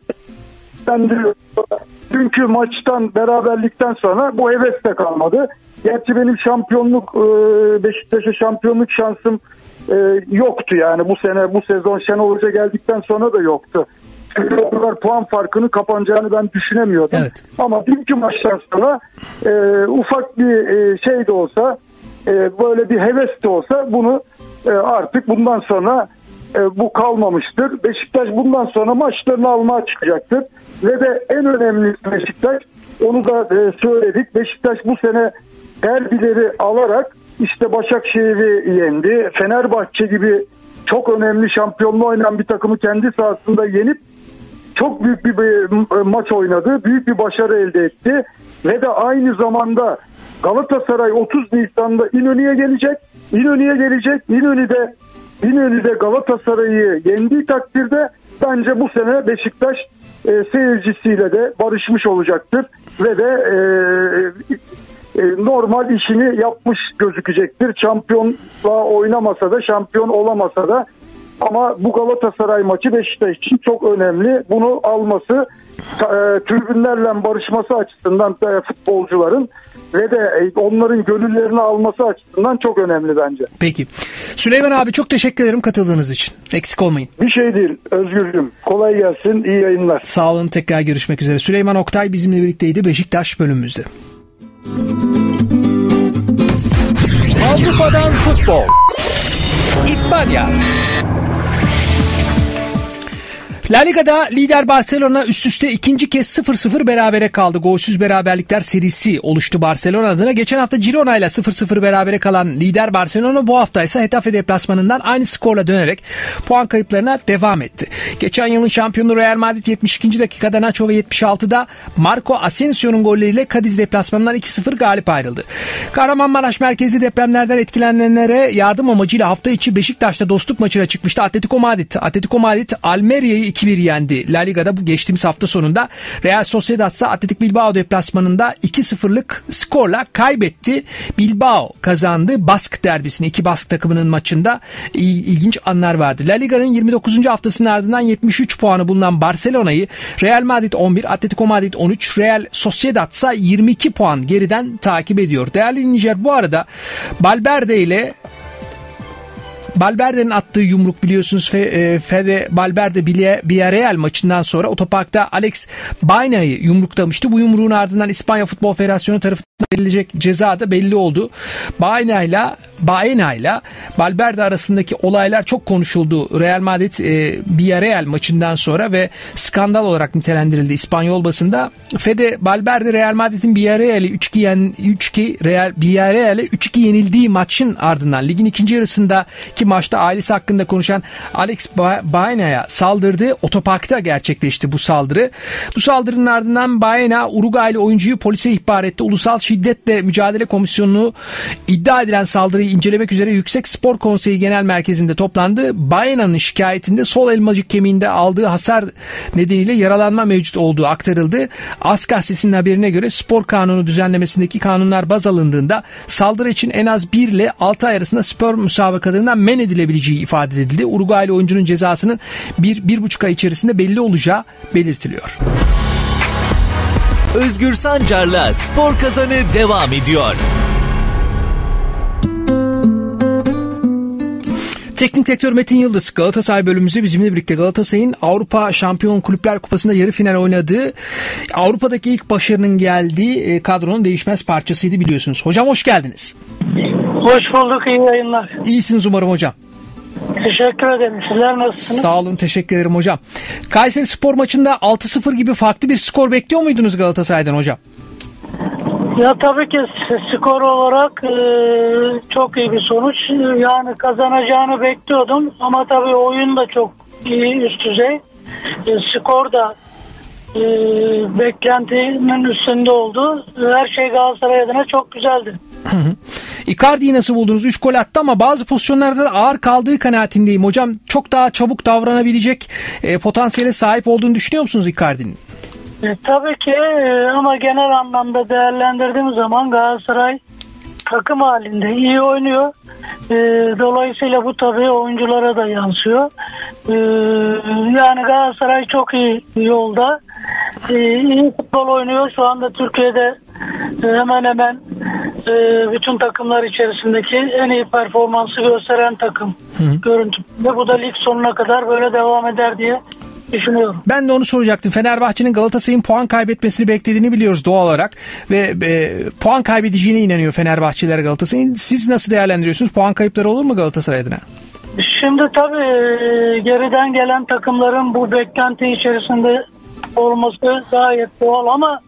Dünkü maçtan beraberlikten sonra bu heves de kalmadı. Gerçi benim şampiyonluk e, Beşiktaş'a şampiyonluk şansım e, yoktu yani bu sene bu sezon Şenol Hoca geldikten sonra da yoktu. Çünkü o kadar puan farkını kapanacağını ben düşünemiyordum. Evet. Ama dünkü maçtan sonra e, ufak bir e, şey de olsa e, böyle bir heves de olsa bunu e, artık bundan sonra e, bu kalmamıştır. Beşiktaş bundan sonra maçlarını almaya çıkacaktır. Ve de en önemlisi Beşiktaş onu da e, söyledik. Beşiktaş bu sene derbileri alarak işte Başakşehir'i yendi. Fenerbahçe gibi çok önemli şampiyonluğu oynayan bir takımı kendi sahasında yenip çok büyük bir maç oynadı. Büyük bir başarı elde etti. Ve de aynı zamanda Galatasaray 30 Nisan'da İnönü'ye gelecek. İnönü'ye gelecek. İnönü'de İnönü'de Galatasaray'ı yendiği takdirde bence bu sene Beşiktaş e, seyircisiyle de barışmış olacaktır. Ve de e, e, normal işini yapmış gözükecektir. Şampiyonla oynamasa da şampiyon olamasa da ama bu Galatasaray maçı Beşiktaş için çok önemli. Bunu alması e, tribünlerle barışması açısından e, futbolcuların ve de e, onların gönüllerini alması açısından çok önemli bence. Peki. Süleyman abi çok teşekkür ederim katıldığınız için. Eksik olmayın. Bir şey değil Özgürcüm. Kolay gelsin. iyi yayınlar. Sağ olun tekrar görüşmek üzere. Süleyman Oktay bizimle birlikteydi Beşiktaş bölümümüzde. Avrupa'dan futbol. İspanya. La Liga'da lider Barcelona üst üste ikinci kez 0-0 berabere kaldı. Golsüz beraberlikler serisi oluştu Barcelona adına. Geçen hafta Girona ile 0-0 berabere kalan lider Barcelona bu hafta ise Hetafe deplasmanından aynı skorla dönerek puan kayıplarına devam etti. Geçen yılın şampiyonu Real Madrid 72. dakikada Nacho ve 76'da Marco Asensio'nun golleriyle Cadiz deplasmanından 2-0 galip ayrıldı. Kahramanmaraş merkezi depremlerden etkilenenlere yardım amacıyla hafta içi Beşiktaş'ta dostluk maçına çıkmıştı Atletico Madrid. Atletico Madrid Almeria'yı 2-1 yendi. La Liga'da bu geçtiğimiz hafta sonunda Real Sociedad ise Atletik Bilbao deplasmanında 2-0'lık skorla kaybetti. Bilbao kazandı. Bask derbisini iki Bask takımının maçında ilginç anlar vardı. La Liga'nın 29. haftasının ardından 73 puanı bulunan Barcelona'yı Real Madrid 11, Atletico Madrid 13, Real Sociedad ise 22 puan geriden takip ediyor. Değerli dinleyiciler bu arada Balberde ile Balberde'nin attığı yumruk biliyorsunuz e, Fede Balberde Villarreal maçından sonra otoparkta Alex Bayna'yı yumruklamıştı. Bu yumruğun ardından İspanya Futbol Federasyonu tarafından verilecek ceza da belli oldu. Baena ile Balberde arasındaki olaylar çok konuşuldu. Real Madrid e, Villarreal maçından sonra ve skandal olarak nitelendirildi İspanyol basında. Fede Balberde Real Madrid'in Villarreal'i 3-2 yen, 3-2 Real Villarreal'e 3-2 yenildiği maçın ardından ligin ikinci yarısındaki maçta ailesi hakkında konuşan Alex Baena'ya saldırdı. Otoparkta gerçekleşti bu saldırı. Bu saldırının ardından Baena Uruguaylı oyuncuyu polise ihbar etti. Ulusal Şiddetle Mücadele Komisyonu iddia edilen saldırıyı incelemek üzere Yüksek Spor Konseyi Genel Merkezi'nde toplandı. Baena'nın şikayetinde sol elmacık kemiğinde aldığı hasar nedeniyle yaralanma mevcut olduğu aktarıldı. As gazetesinin haberine göre spor kanunu düzenlemesindeki kanunlar baz alındığında saldırı için en az 1 ile 6 ay arasında spor müsabakalarından men edilebileceği ifade edildi. Uruguaylı oyuncunun cezasının 1-1,5 ay içerisinde belli olacağı belirtiliyor. Özgür Sancar'la Spor Kazanı devam ediyor. Teknik direktör Metin Yıldız Galatasaray bölümümüzde bizimle birlikte Galatasaray'ın Avrupa Şampiyon Kulüpler Kupası'nda yarı final oynadığı Avrupa'daki ilk başarının geldiği e, kadronun değişmez parçasıydı biliyorsunuz. Hocam hoş geldiniz. Hoş bulduk iyi yayınlar. İyisiniz umarım hocam. Teşekkür ederim. Sizler nasılsınız? Sağ olun teşekkür ederim hocam. Kayseri Spor maçında 6-0 gibi farklı bir skor bekliyor muydunuz Galatasaray'dan hocam? Ya tabii ki skor olarak e, çok iyi bir sonuç. Yani kazanacağını bekliyordum ama tabii oyun da çok iyi üst düzey. E, skor da e, beklentinin üstünde oldu. Her şey Galatasaray adına çok güzeldi. Hı hı. Icardi'yi nasıl buldunuz? 3 gol attı ama bazı pozisyonlarda da ağır kaldığı kanaatindeyim. Hocam çok daha çabuk davranabilecek e, potansiyele sahip olduğunu düşünüyor musunuz Icardi'nin? E, tabii ki e, ama genel anlamda değerlendirdiğim zaman Galatasaray takım halinde iyi oynuyor. E, dolayısıyla bu tabii oyunculara da yansıyor. E, yani Galatasaray çok iyi yolda. E, iyi futbol oynuyor. Şu anda Türkiye'de hemen hemen e, bütün takımlar içerisindeki en iyi performansı gösteren takım görüntüsünde. Bu da lig sonuna kadar böyle devam eder diye düşünüyorum. Ben de onu soracaktım. Fenerbahçe'nin Galatasaray'ın puan kaybetmesini beklediğini biliyoruz doğal olarak ve e, puan kaybedeceğine inanıyor Fenerbahçeliler Galatasaray'ın. Siz nasıl değerlendiriyorsunuz? Puan kayıpları olur mu Galatasaray adına? Şimdi tabii e, geriden gelen takımların bu beklenti içerisinde olması gayet doğal ama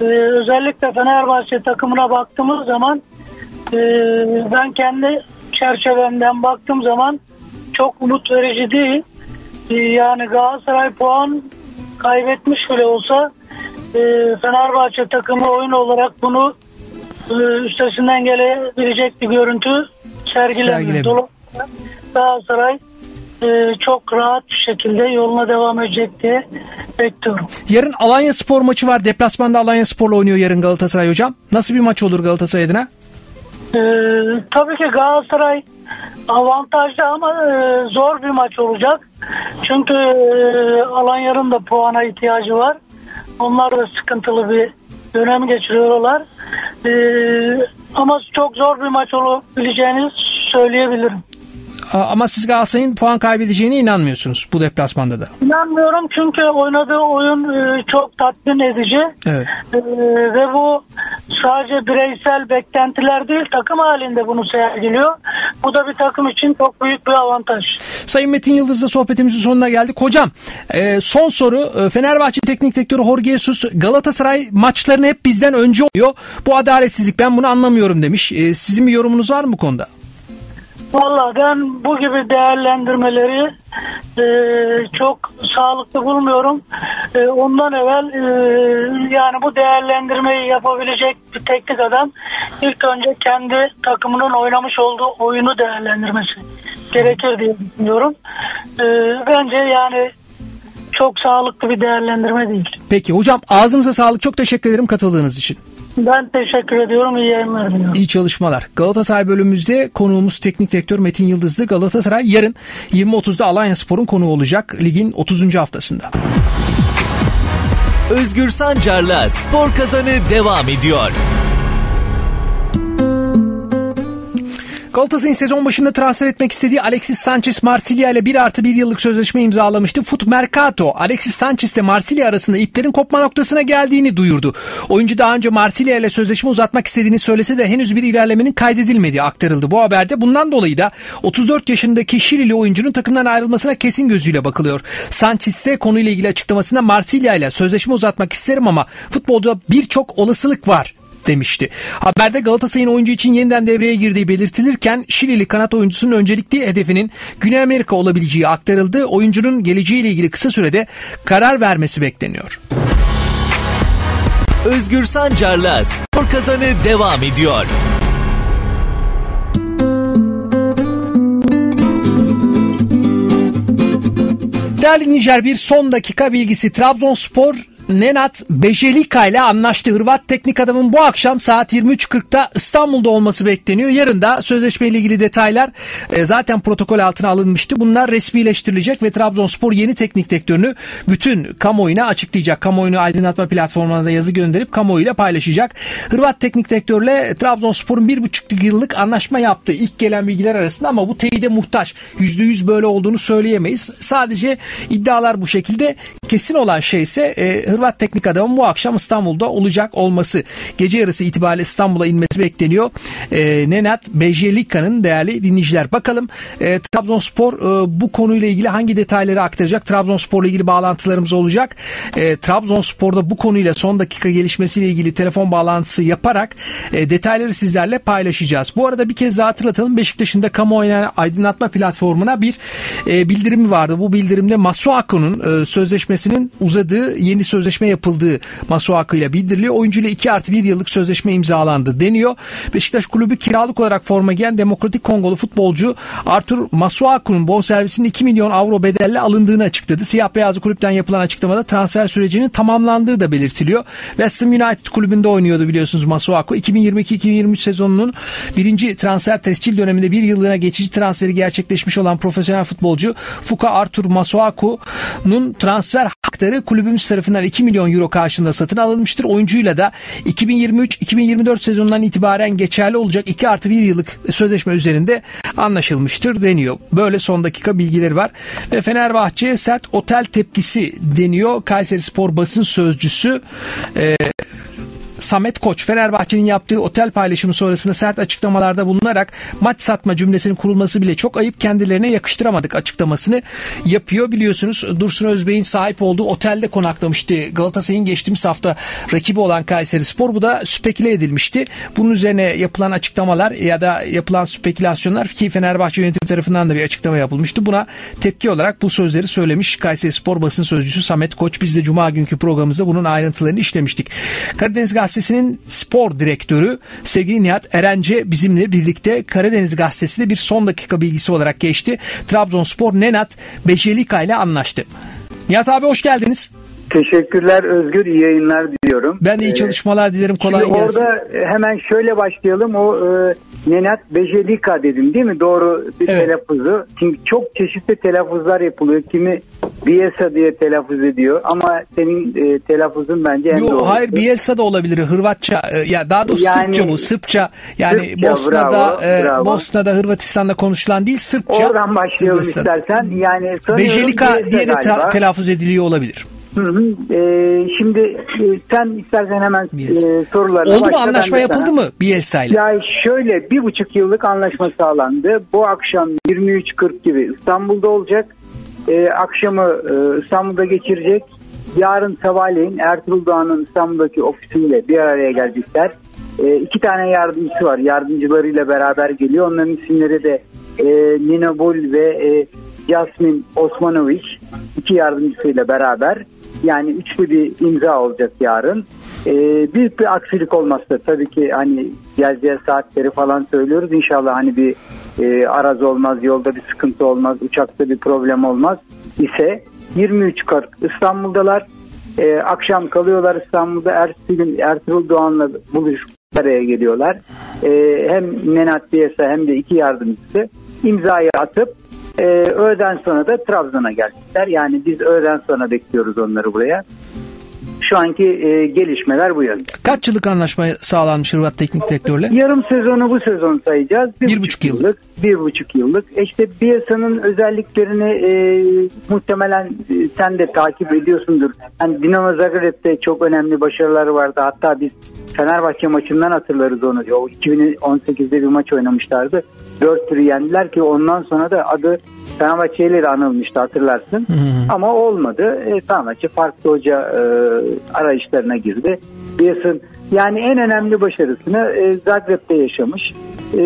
e, özellikle Fenerbahçe takımına baktığımız zaman e, ben kendi çerçevemden baktığım zaman çok umut verici değil. E, yani Galatasaray puan kaybetmiş bile olsa e, Fenerbahçe takımı oyun olarak bunu e, üstesinden gelebilecek bir görüntü. Sergilemiyor. Dolayısıyla Galatasaray e, çok rahat bir şekilde yoluna devam edecek diye bekliyorum. Yarın Alanya Spor maçı var. Deplasmanda Alanya Spor'la oynuyor yarın Galatasaray hocam. Nasıl bir maç olur Galatasaray adına? E, tabii ki Galatasaray avantajlı ama e, zor bir maç olacak. Çünkü e, Alanya'nın da puana ihtiyacı var. Onlar da sıkıntılı bir dönem geçiriyorlar. E, ama çok zor bir maç olabileceğini söyleyebilirim. Ama siz Galatasaray'ın puan kaybedeceğine inanmıyorsunuz bu deplasmanda da. İnanmıyorum çünkü oynadığı oyun e, çok tatmin edici. Evet. E, ve bu sadece bireysel beklentiler değil takım halinde bunu sergiliyor. Bu da bir takım için çok büyük bir avantaj. Sayın Metin Yıldız'la sohbetimizin sonuna geldik. Hocam e, son soru Fenerbahçe Teknik Direktörü Jorge Jesus Galatasaray maçlarını hep bizden önce oluyor. Bu adaletsizlik ben bunu anlamıyorum demiş. Sizin bir yorumunuz var mı bu konuda? Valla ben bu gibi değerlendirmeleri e, çok sağlıklı bulmuyorum. E, ondan evvel e, yani bu değerlendirmeyi yapabilecek bir teknik adam ilk önce kendi takımının oynamış olduğu oyunu değerlendirmesi gerekir diye düşünüyorum. E, bence yani çok sağlıklı bir değerlendirme değil. Peki hocam ağzınıza sağlık. Çok teşekkür ederim katıldığınız için. Ben teşekkür ediyorum. İyi yayınlar diliyorum. İyi çalışmalar. Galatasaray bölümümüzde konuğumuz teknik direktör Metin Yıldızlı. Galatasaray yarın 20.30'da Alanya Spor'un konuğu olacak ligin 30. haftasında. Özgür Sancar'la Spor Kazanı devam ediyor. Galatasaray'ın sezon başında transfer etmek istediği Alexis Sanchez Marsilya ile 1 artı 1 yıllık sözleşme imzalamıştı. Foot Mercato Alexis Sanchez ile Marsilya arasında iplerin kopma noktasına geldiğini duyurdu. Oyuncu daha önce Marsilya ile sözleşme uzatmak istediğini söylese de henüz bir ilerlemenin kaydedilmediği aktarıldı bu haberde. Bundan dolayı da 34 yaşındaki Şilili oyuncunun takımdan ayrılmasına kesin gözüyle bakılıyor. Sanchez ise konuyla ilgili açıklamasında Marsilya ile sözleşme uzatmak isterim ama futbolda birçok olasılık var demişti. Haberde Galatasaray'ın oyuncu için yeniden devreye girdiği belirtilirken Şilili kanat oyuncusunun öncelikli hedefinin Güney Amerika olabileceği aktarıldı. Oyuncunun geleceğiyle ilgili kısa sürede karar vermesi bekleniyor. Özgür Sancar'la Spor Kazanı devam ediyor. Değerli dinleyiciler bir son dakika bilgisi. Trabzonspor Nenat Bejelika ile anlaştı. Hırvat teknik adamın bu akşam saat 23.40'da İstanbul'da olması bekleniyor. Yarın da sözleşmeyle ilgili detaylar e, zaten protokol altına alınmıştı. Bunlar resmileştirilecek ve Trabzonspor yeni teknik direktörünü bütün kamuoyuna açıklayacak. Kamuoyunu aydınlatma platformuna da yazı gönderip kamuoyuyla paylaşacak. Hırvat teknik direktörle Trabzonspor'un bir buçuk yıllık anlaşma yaptı. İlk gelen bilgiler arasında ama bu teyide muhtaç. Yüzde yüz böyle olduğunu söyleyemeyiz. Sadece iddialar bu şekilde. Kesin olan şey ise e, teknik adamın bu akşam İstanbul'da olacak olması. Gece yarısı itibariyle İstanbul'a inmesi bekleniyor. E, Nenat Bejelika'nın değerli dinleyiciler. Bakalım e, Trabzonspor e, bu konuyla ilgili hangi detayları aktaracak? Trabzonspor'la ilgili bağlantılarımız olacak. E, Trabzonspor'da bu konuyla son dakika gelişmesiyle ilgili telefon bağlantısı yaparak e, detayları sizlerle paylaşacağız. Bu arada bir kez daha hatırlatalım. Beşiktaş'ın da kamuoyuna aydınlatma platformuna bir e, bildirimi vardı. Bu bildirimde Masuaku'nun e, sözleşmesi sözleşmesinin uzadığı yeni sözleşme yapıldığı Masuaku ile bildiriliyor. Oyuncuyla 2 artı 1 yıllık sözleşme imzalandı deniyor. Beşiktaş kulübü kiralık olarak forma giyen Demokratik Kongolu futbolcu Artur Masuaku'nun bonservisinin 2 milyon avro bedelle alındığını açıkladı. Siyah beyazlı kulüpten yapılan açıklamada transfer sürecinin tamamlandığı da belirtiliyor. West Ham United kulübünde oynuyordu biliyorsunuz Masuaku. 2022-2023 sezonunun birinci transfer tescil döneminde bir yıllığına geçici transferi gerçekleşmiş olan profesyonel futbolcu Fuka Artur Masuaku'nun transfer hakları kulübümüz tarafından 2 milyon euro karşılığında satın alınmıştır. Oyuncuyla da 2023-2024 sezonundan itibaren geçerli olacak 2 artı 1 yıllık sözleşme üzerinde anlaşılmıştır deniyor. Böyle son dakika bilgileri var. Ve Fenerbahçe'ye sert otel tepkisi deniyor. Kayseri Spor basın sözcüsü e, Samet Koç Fenerbahçe'nin yaptığı otel paylaşımı sonrasında sert açıklamalarda bulunarak maç satma cümlesinin kurulması bile çok ayıp kendilerine yakıştıramadık açıklamasını yapıyor. Biliyorsunuz Dursun Özbey'in sahip olduğu otelde konaklamıştı Galatasaray'ın geçtiğimiz hafta rakibi olan Kayseri Spor. Bu da speküle edilmişti. Bunun üzerine yapılan açıklamalar ya da yapılan spekülasyonlar ki Fenerbahçe yönetim tarafından da bir açıklama yapılmıştı. Buna tepki olarak bu sözleri söylemiş Kayseri Spor basın sözcüsü Samet Koç. Biz de Cuma günkü programımızda bunun ayrıntılarını işlemiştik. Karadeniz Gazetesi'nin spor direktörü sevgili Nihat Erence bizimle birlikte Karadeniz Gazetesi'nde bir son dakika bilgisi olarak geçti. Trabzonspor Nenat Bejelika ile anlaştı. Nihat abi hoş geldiniz. Teşekkürler Özgür, iyi yayınlar diliyorum. Ben de iyi Ee, çalışmalar dilerim. Kolay Şimdi gelsin. Orada hemen şöyle başlayalım. O e, Nenat Bejelika dedim değil mi? Doğru bir telaffuzu. Çünkü çok çeşitli telaffuzlar yapılıyor. Kimi Bielsa diye telaffuz ediyor. Ama senin e, telaffuzun bence en Yo, doğrusu. hayır Bielsa da olabilir. Hırvatça e, ya daha doğrusu Yani- Sırpça bu. Sırpça yani Sırpça, Bosna'da bravo, e, bravo. Bosna'da Hırvatistan'da konuşulan değil Sırpça. Oradan başlayalım Sırbistan. istersen. Yani Bejelika diye de ta- telaffuz ediliyor olabilir. Hı hı. Ee, şimdi e, sen istersen hemen e, sorularına Oldu mu başla, anlaşma yapıldı sana- mı Bielsa ile? Ya şöyle bir buçuk yıllık anlaşma sağlandı. Bu akşam 23.40 gibi İstanbul'da olacak. Ee, akşamı e, İstanbul'da geçirecek. Yarın sabahleyin Ertuğrul Doğan'ın İstanbul'daki ofisiyle bir araya gelecekler. Ee, iki tane yardımcısı var. Yardımcılarıyla beraber geliyor. Onların isimleri de e, Nina Bull ve e, Yasmin Osmanovic. iki yardımcısıyla beraber. Yani üçlü bir imza olacak yarın. Ee, büyük bir aksilik olmazsa tabii ki hani geleceği saatleri falan söylüyoruz. İnşallah hani bir e, araz olmaz, yolda bir sıkıntı olmaz, uçakta bir problem olmaz ise 23.40 İstanbul'dalar. Ee, akşam kalıyorlar İstanbul'da. Ertesi gün Ertuğrul Doğan'la buluşup araya geliyorlar. Ee, hem Nenat Diyesa hem de iki yardımcısı imzayı atıp e, öğleden sonra da Trabzon'a gelecekler. Yani biz öğleden sonra bekliyoruz onları buraya. Şu anki e, gelişmeler bu yönde. Kaç yıllık anlaşma sağlanmış Hırvat teknik direktörle? Yarım sezonu bu sezon sayacağız. Bir, buçuk yıllık. Bir buçuk yıllık. İşte Bielsa'nın özelliklerini e, muhtemelen e, sen de takip ediyorsundur. Hani Dinamo Zagreb'de çok önemli başarıları vardı. Hatta biz Fenerbahçe maçından hatırlarız onu. O 2018'de bir maç oynamışlardı. Dört türü yendiler ki ondan sonra da adı Fenerbahçe ile anılmıştı hatırlarsın. Ama olmadı. E, Fenerbahçe farklı hoca e, arayışlarına girdi. Bielsan yani en önemli başarısını e, Zagreb'de yaşamış. E,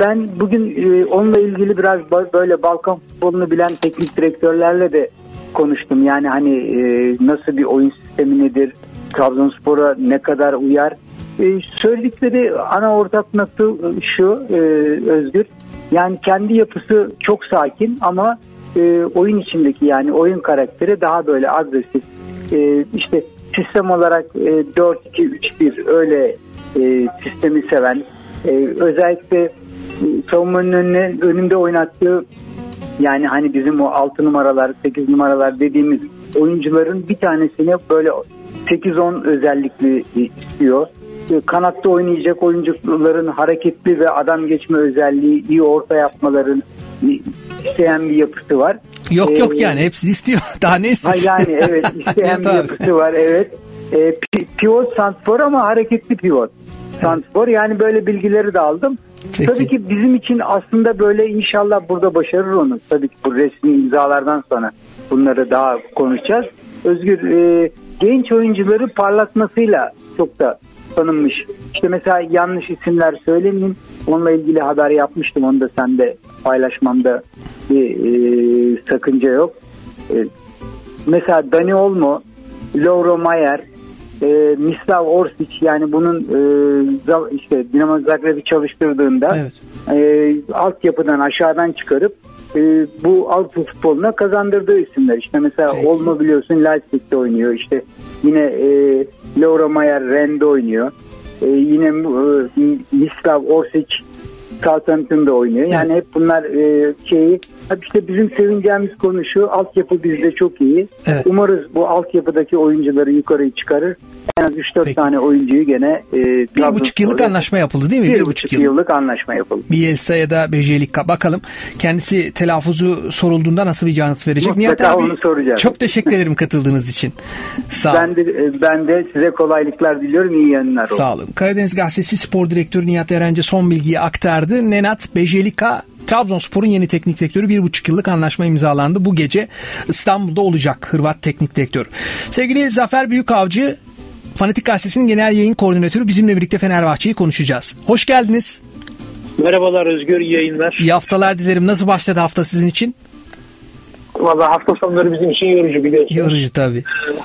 ben bugün e, onunla ilgili biraz böyle Balkan futbolunu bilen teknik direktörlerle de konuştum. Yani hani e, nasıl bir oyun sistemi nedir? Trabzonspor'a ne kadar uyar? E, söyledikleri ana ortak nokta şu e, Özgür. Yani kendi yapısı çok sakin ama e, oyun içindeki yani oyun karakteri daha böyle agresif. E, işte sistem olarak e, 4-2-3-1 öyle sistemi seven özellikle savunmanın önüne, önünde oynattığı yani hani bizim o 6 numaralar 8 numaralar dediğimiz oyuncuların bir tanesine böyle 8-10 özellikli istiyor. E, Kanatta oynayacak oyuncuların hareketli ve adam geçme özelliği, iyi orta yapmaların isteyen bir yapısı var. Yok Ee, yok yani hepsini istiyor. Daha ne istesin? yani evet isteyen bir yapısı var evet. E, pi- pivot santfor ama hareketli pivot. Santfor yani böyle bilgileri de aldım. Tabii ki bizim için aslında böyle inşallah burada başarır onu. Tabii ki bu resmi imzalardan sonra bunları daha konuşacağız. Özgür e, genç oyuncuları parlatmasıyla çok da tanınmış. İşte mesela yanlış isimler söylemeyeyim. Onunla ilgili haber yapmıştım. Onu da sende paylaşmamda bir e, sakınca yok. E, mesela Dani Olmo, Lauro Mayer, e, Mislav Orsic yani bunun e, işte Dinamo Zagreb'i çalıştırdığında evet. e, altyapıdan aşağıdan çıkarıp e, bu Avrupa futboluna kazandırdığı isimler. İşte mesela Peki. Olmo biliyorsun Leipzig'te oynuyor. İşte yine e, Laura Mayer Ren'de oynuyor. E, yine e, Mislav Orsic Southampton'da oynuyor. Yani hep bunlar e, şeyi işte bizim sevineceğimiz konu şu altyapı bizde çok iyi. Evet. Umarız bu altyapıdaki oyuncuları yukarı çıkarır. En az 3-4 tane oyuncuyu gene e, bir buçuk yıllık anlaşma yapıldı değil mi? Bir, bir buçuk yıl. yıllık anlaşma yapıldı. Bielsa ya da Bejelik bakalım. Kendisi telaffuzu sorulduğunda nasıl bir yanıt verecek? Mutlaka Nihat abi onu soracağım. çok teşekkür ederim katıldığınız için. Sağ ben de, e, ben de size kolaylıklar diliyorum. İyi yayınlar olsun. Sağ olun. Karadeniz Gazetesi Spor Direktörü Nihat Erenci son bilgiyi aktardı. Nenat Bejelika Trabzonspor'un yeni teknik direktörü bir buçuk yıllık anlaşma imzalandı. Bu gece İstanbul'da olacak Hırvat teknik direktör. Sevgili Zafer Büyükavcı Fanatik Gazetesi'nin genel yayın koordinatörü bizimle birlikte Fenerbahçe'yi konuşacağız. Hoş geldiniz. Merhabalar Özgür, iyi yayınlar. İyi haftalar dilerim. Nasıl başladı hafta sizin için? Valla hafta sonları bizim için yorucu biliyorsunuz. Yorucu tabii.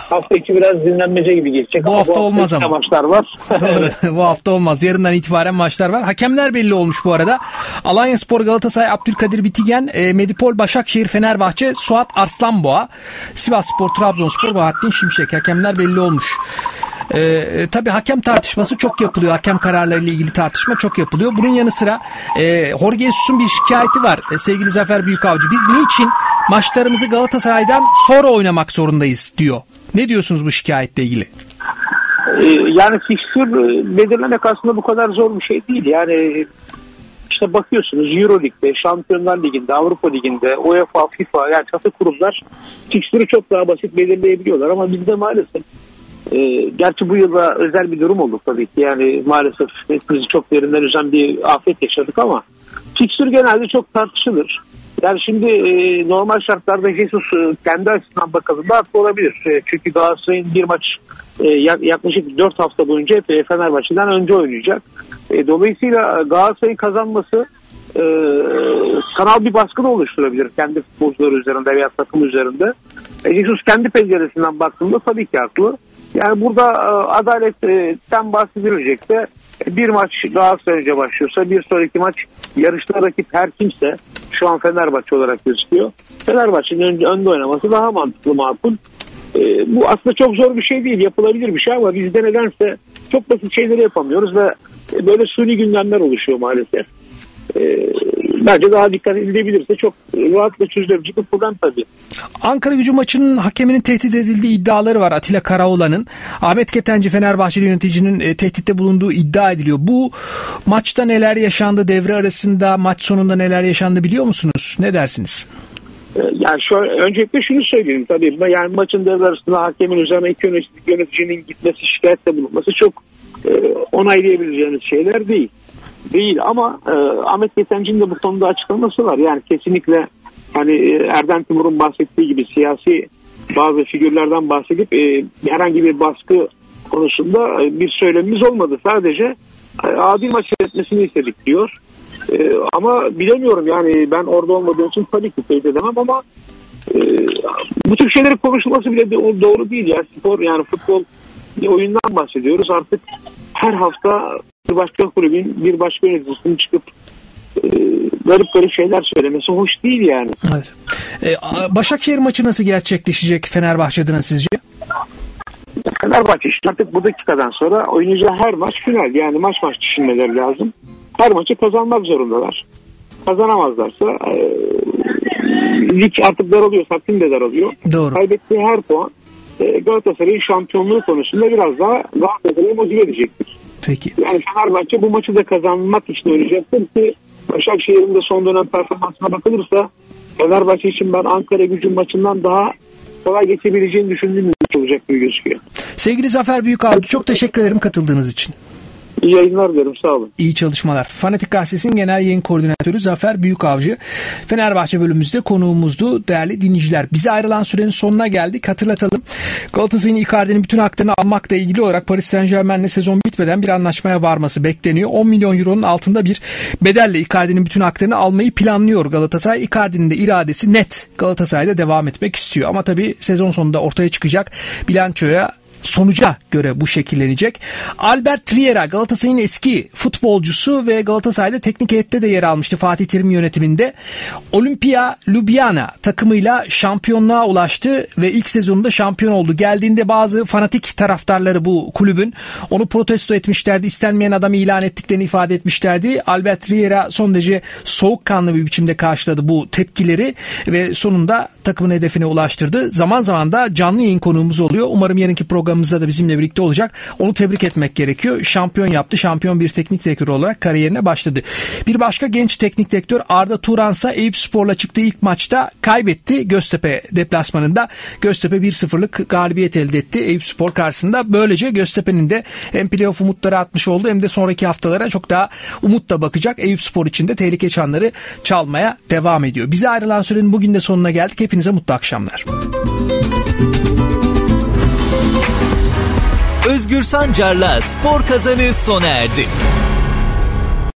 Hafta içi biraz dinlenmece gibi geçecek. Bu ama hafta bu olmaz ama. maçlar var. Doğru. bu hafta olmaz. Yarından itibaren maçlar var. Hakemler belli olmuş bu arada. Alanya Spor, Galatasaray, Abdülkadir Bitigen, e, Medipol, Başakşehir, Fenerbahçe, Suat Arslanboğa, Sivas Spor, Trabzonspor, Bahattin Şimşek. Hakemler belli olmuş. E, tabii hakem tartışması çok yapılıyor. Hakem kararlarıyla ilgili tartışma çok yapılıyor. Bunun yanı sıra e, Jorge Jesus'un bir şikayeti var e, sevgili Zafer Büyükavcı. Biz niçin maçlarımızı Galatasaray'dan sonra oynamak zorundayız diyor. Ne diyorsunuz bu şikayetle ilgili? Ee, yani fikstür e, belirlemek aslında bu kadar zor bir şey değil. Yani işte bakıyorsunuz Euro Lig'de, Şampiyonlar Ligi'nde, Avrupa Ligi'nde, UEFA, FIFA yani çatı kurumlar fikstürü çok daha basit belirleyebiliyorlar ama bizde maalesef e, gerçi bu yılda özel bir durum oldu tabii ki. Yani maalesef bizi çok derinden üzen bir afet yaşadık ama fikstür genelde çok tartışılır. Yani şimdi e, normal şartlarda Jesus e, kendi açısından bakıldığında haklı olabilir. E, çünkü Galatasaray'ın bir maç e, yaklaşık 4 hafta boyunca hep Fenerbahçe'den önce oynayacak. E, dolayısıyla Galatasaray'ın kazanması e, kanal bir baskı da oluşturabilir kendi futbolcuları üzerinde veya takım üzerinde. E, Jesus kendi penceresinden baktığında tabii ki haklı. Yani burada e, adaletten bahsedilecekse bir maç Galatasaray önce başlıyorsa bir sonraki maç yarışta rakip her kimse şu an Fenerbahçe olarak gözüküyor. Fenerbahçe'nin önce, önde oynaması daha mantıklı makul. E, bu aslında çok zor bir şey değil yapılabilir bir şey ama bizde nedense çok basit şeyleri yapamıyoruz ve böyle suni gündemler oluşuyor maalesef. E, bence daha dikkat edilebilirse çok rahatla çözülebilecek bir problem tabii. Ankara gücü maçının hakeminin tehdit edildiği iddiaları var Atilla Karaoğlan'ın. Ahmet Ketenci Fenerbahçeli yöneticinin e, tehditte bulunduğu iddia ediliyor. Bu maçta neler yaşandı devre arasında maç sonunda neler yaşandı biliyor musunuz? Ne dersiniz? E, yani şu öncelikle şunu söyleyeyim tabii yani maçın devre arasında hakemin üzerine iki yöneticinin gitmesi şikayette bulunması çok e, onaylayabileceğiniz şeyler değil değil ama e, Ahmet Yesenci'nin de bu konuda açıklaması var. Yani kesinlikle hani e, Erdem Timur'un bahsettiği gibi siyasi bazı figürlerden bahsedip e, herhangi bir baskı konusunda e, bir söylemimiz olmadı. Sadece e, adil maç yönetmesini istedik diyor. E, ama bilemiyorum yani ben orada olmadığım için tabii ki teyit edemem ama e, bu tür şeylerin konuşulması bile doğru değil. Yani spor yani futbol oyundan bahsediyoruz. Artık her hafta bir başka kulübün bir başka yöneticisinin çıkıp e, garip garip şeyler söylemesi hoş değil yani. Evet. E, Başakşehir maçı nasıl gerçekleşecek Fenerbahçe adına sizce? Fenerbahçe işte artık bu dakikadan sonra oynayacağı her maç final. Yani maç maç düşünmeleri lazım. Her maçı kazanmak zorundalar. Kazanamazlarsa e, lig artık daralıyor, takvim de daralıyor. Doğru. Kaybettiği her puan e, Galatasaray'ın şampiyonluğu konusunda biraz daha Galatasaray'ı motive edecektir. Peki. Yani Fenerbahçe bu maçı da kazanmak için oynayacaktır ki Başakşehir'in de son dönem performansına bakılırsa Fenerbahçe için ben Ankara gücün maçından daha kolay geçebileceğini düşündüğüm bir olacak gibi gözüküyor. Sevgili Zafer Büyükavcı çok teşekkür ederim katıldığınız için. İyi yayınlar diyorum sağ olun. İyi çalışmalar. Fanatik Gazetesi'nin genel yayın koordinatörü Zafer Büyükavcı. Fenerbahçe bölümümüzde konuğumuzdu değerli dinleyiciler. Bize ayrılan sürenin sonuna geldik. Hatırlatalım. Galatasaray'ın Icardi'nin bütün haklarını almakla ilgili olarak Paris Saint Germain'le sezon bitmeden bir anlaşmaya varması bekleniyor. 10 milyon euronun altında bir bedelle Icardi'nin bütün haklarını almayı planlıyor Galatasaray. Icardi'nin de iradesi net. Galatasaray'da devam etmek istiyor. Ama tabii sezon sonunda ortaya çıkacak bilançoya sonuca göre bu şekillenecek. Albert Triera Galatasaray'ın eski futbolcusu ve Galatasaray'da teknik heyette de yer almıştı Fatih Terim yönetiminde. Olimpia Ljubljana takımıyla şampiyonluğa ulaştı ve ilk sezonunda şampiyon oldu. Geldiğinde bazı fanatik taraftarları bu kulübün onu protesto etmişlerdi. İstenmeyen adamı ilan ettiklerini ifade etmişlerdi. Albert Triera son derece soğukkanlı bir biçimde karşıladı bu tepkileri ve sonunda takımın hedefine ulaştırdı. Zaman zaman da canlı yayın konuğumuz oluyor. Umarım yarınki programımızda da bizimle birlikte olacak. Onu tebrik etmek gerekiyor. Şampiyon yaptı. Şampiyon bir teknik direktör olarak kariyerine başladı. Bir başka genç teknik direktör Arda Turansa Eyüp Spor'la çıktığı ilk maçta kaybetti. Göztepe deplasmanında Göztepe 1-0'lık galibiyet elde etti Eyüp Spor karşısında. Böylece Göztepe'nin de hem playoff umutları atmış oldu hem de sonraki haftalara çok daha umutla bakacak. Eyüp Spor için de tehlike çanları çalmaya devam ediyor. Bize ayrılan sürenin bugün de sonuna geldik. Hepinize mutlu akşamlar. Özgür Sancar'la spor kazanı sona erdi.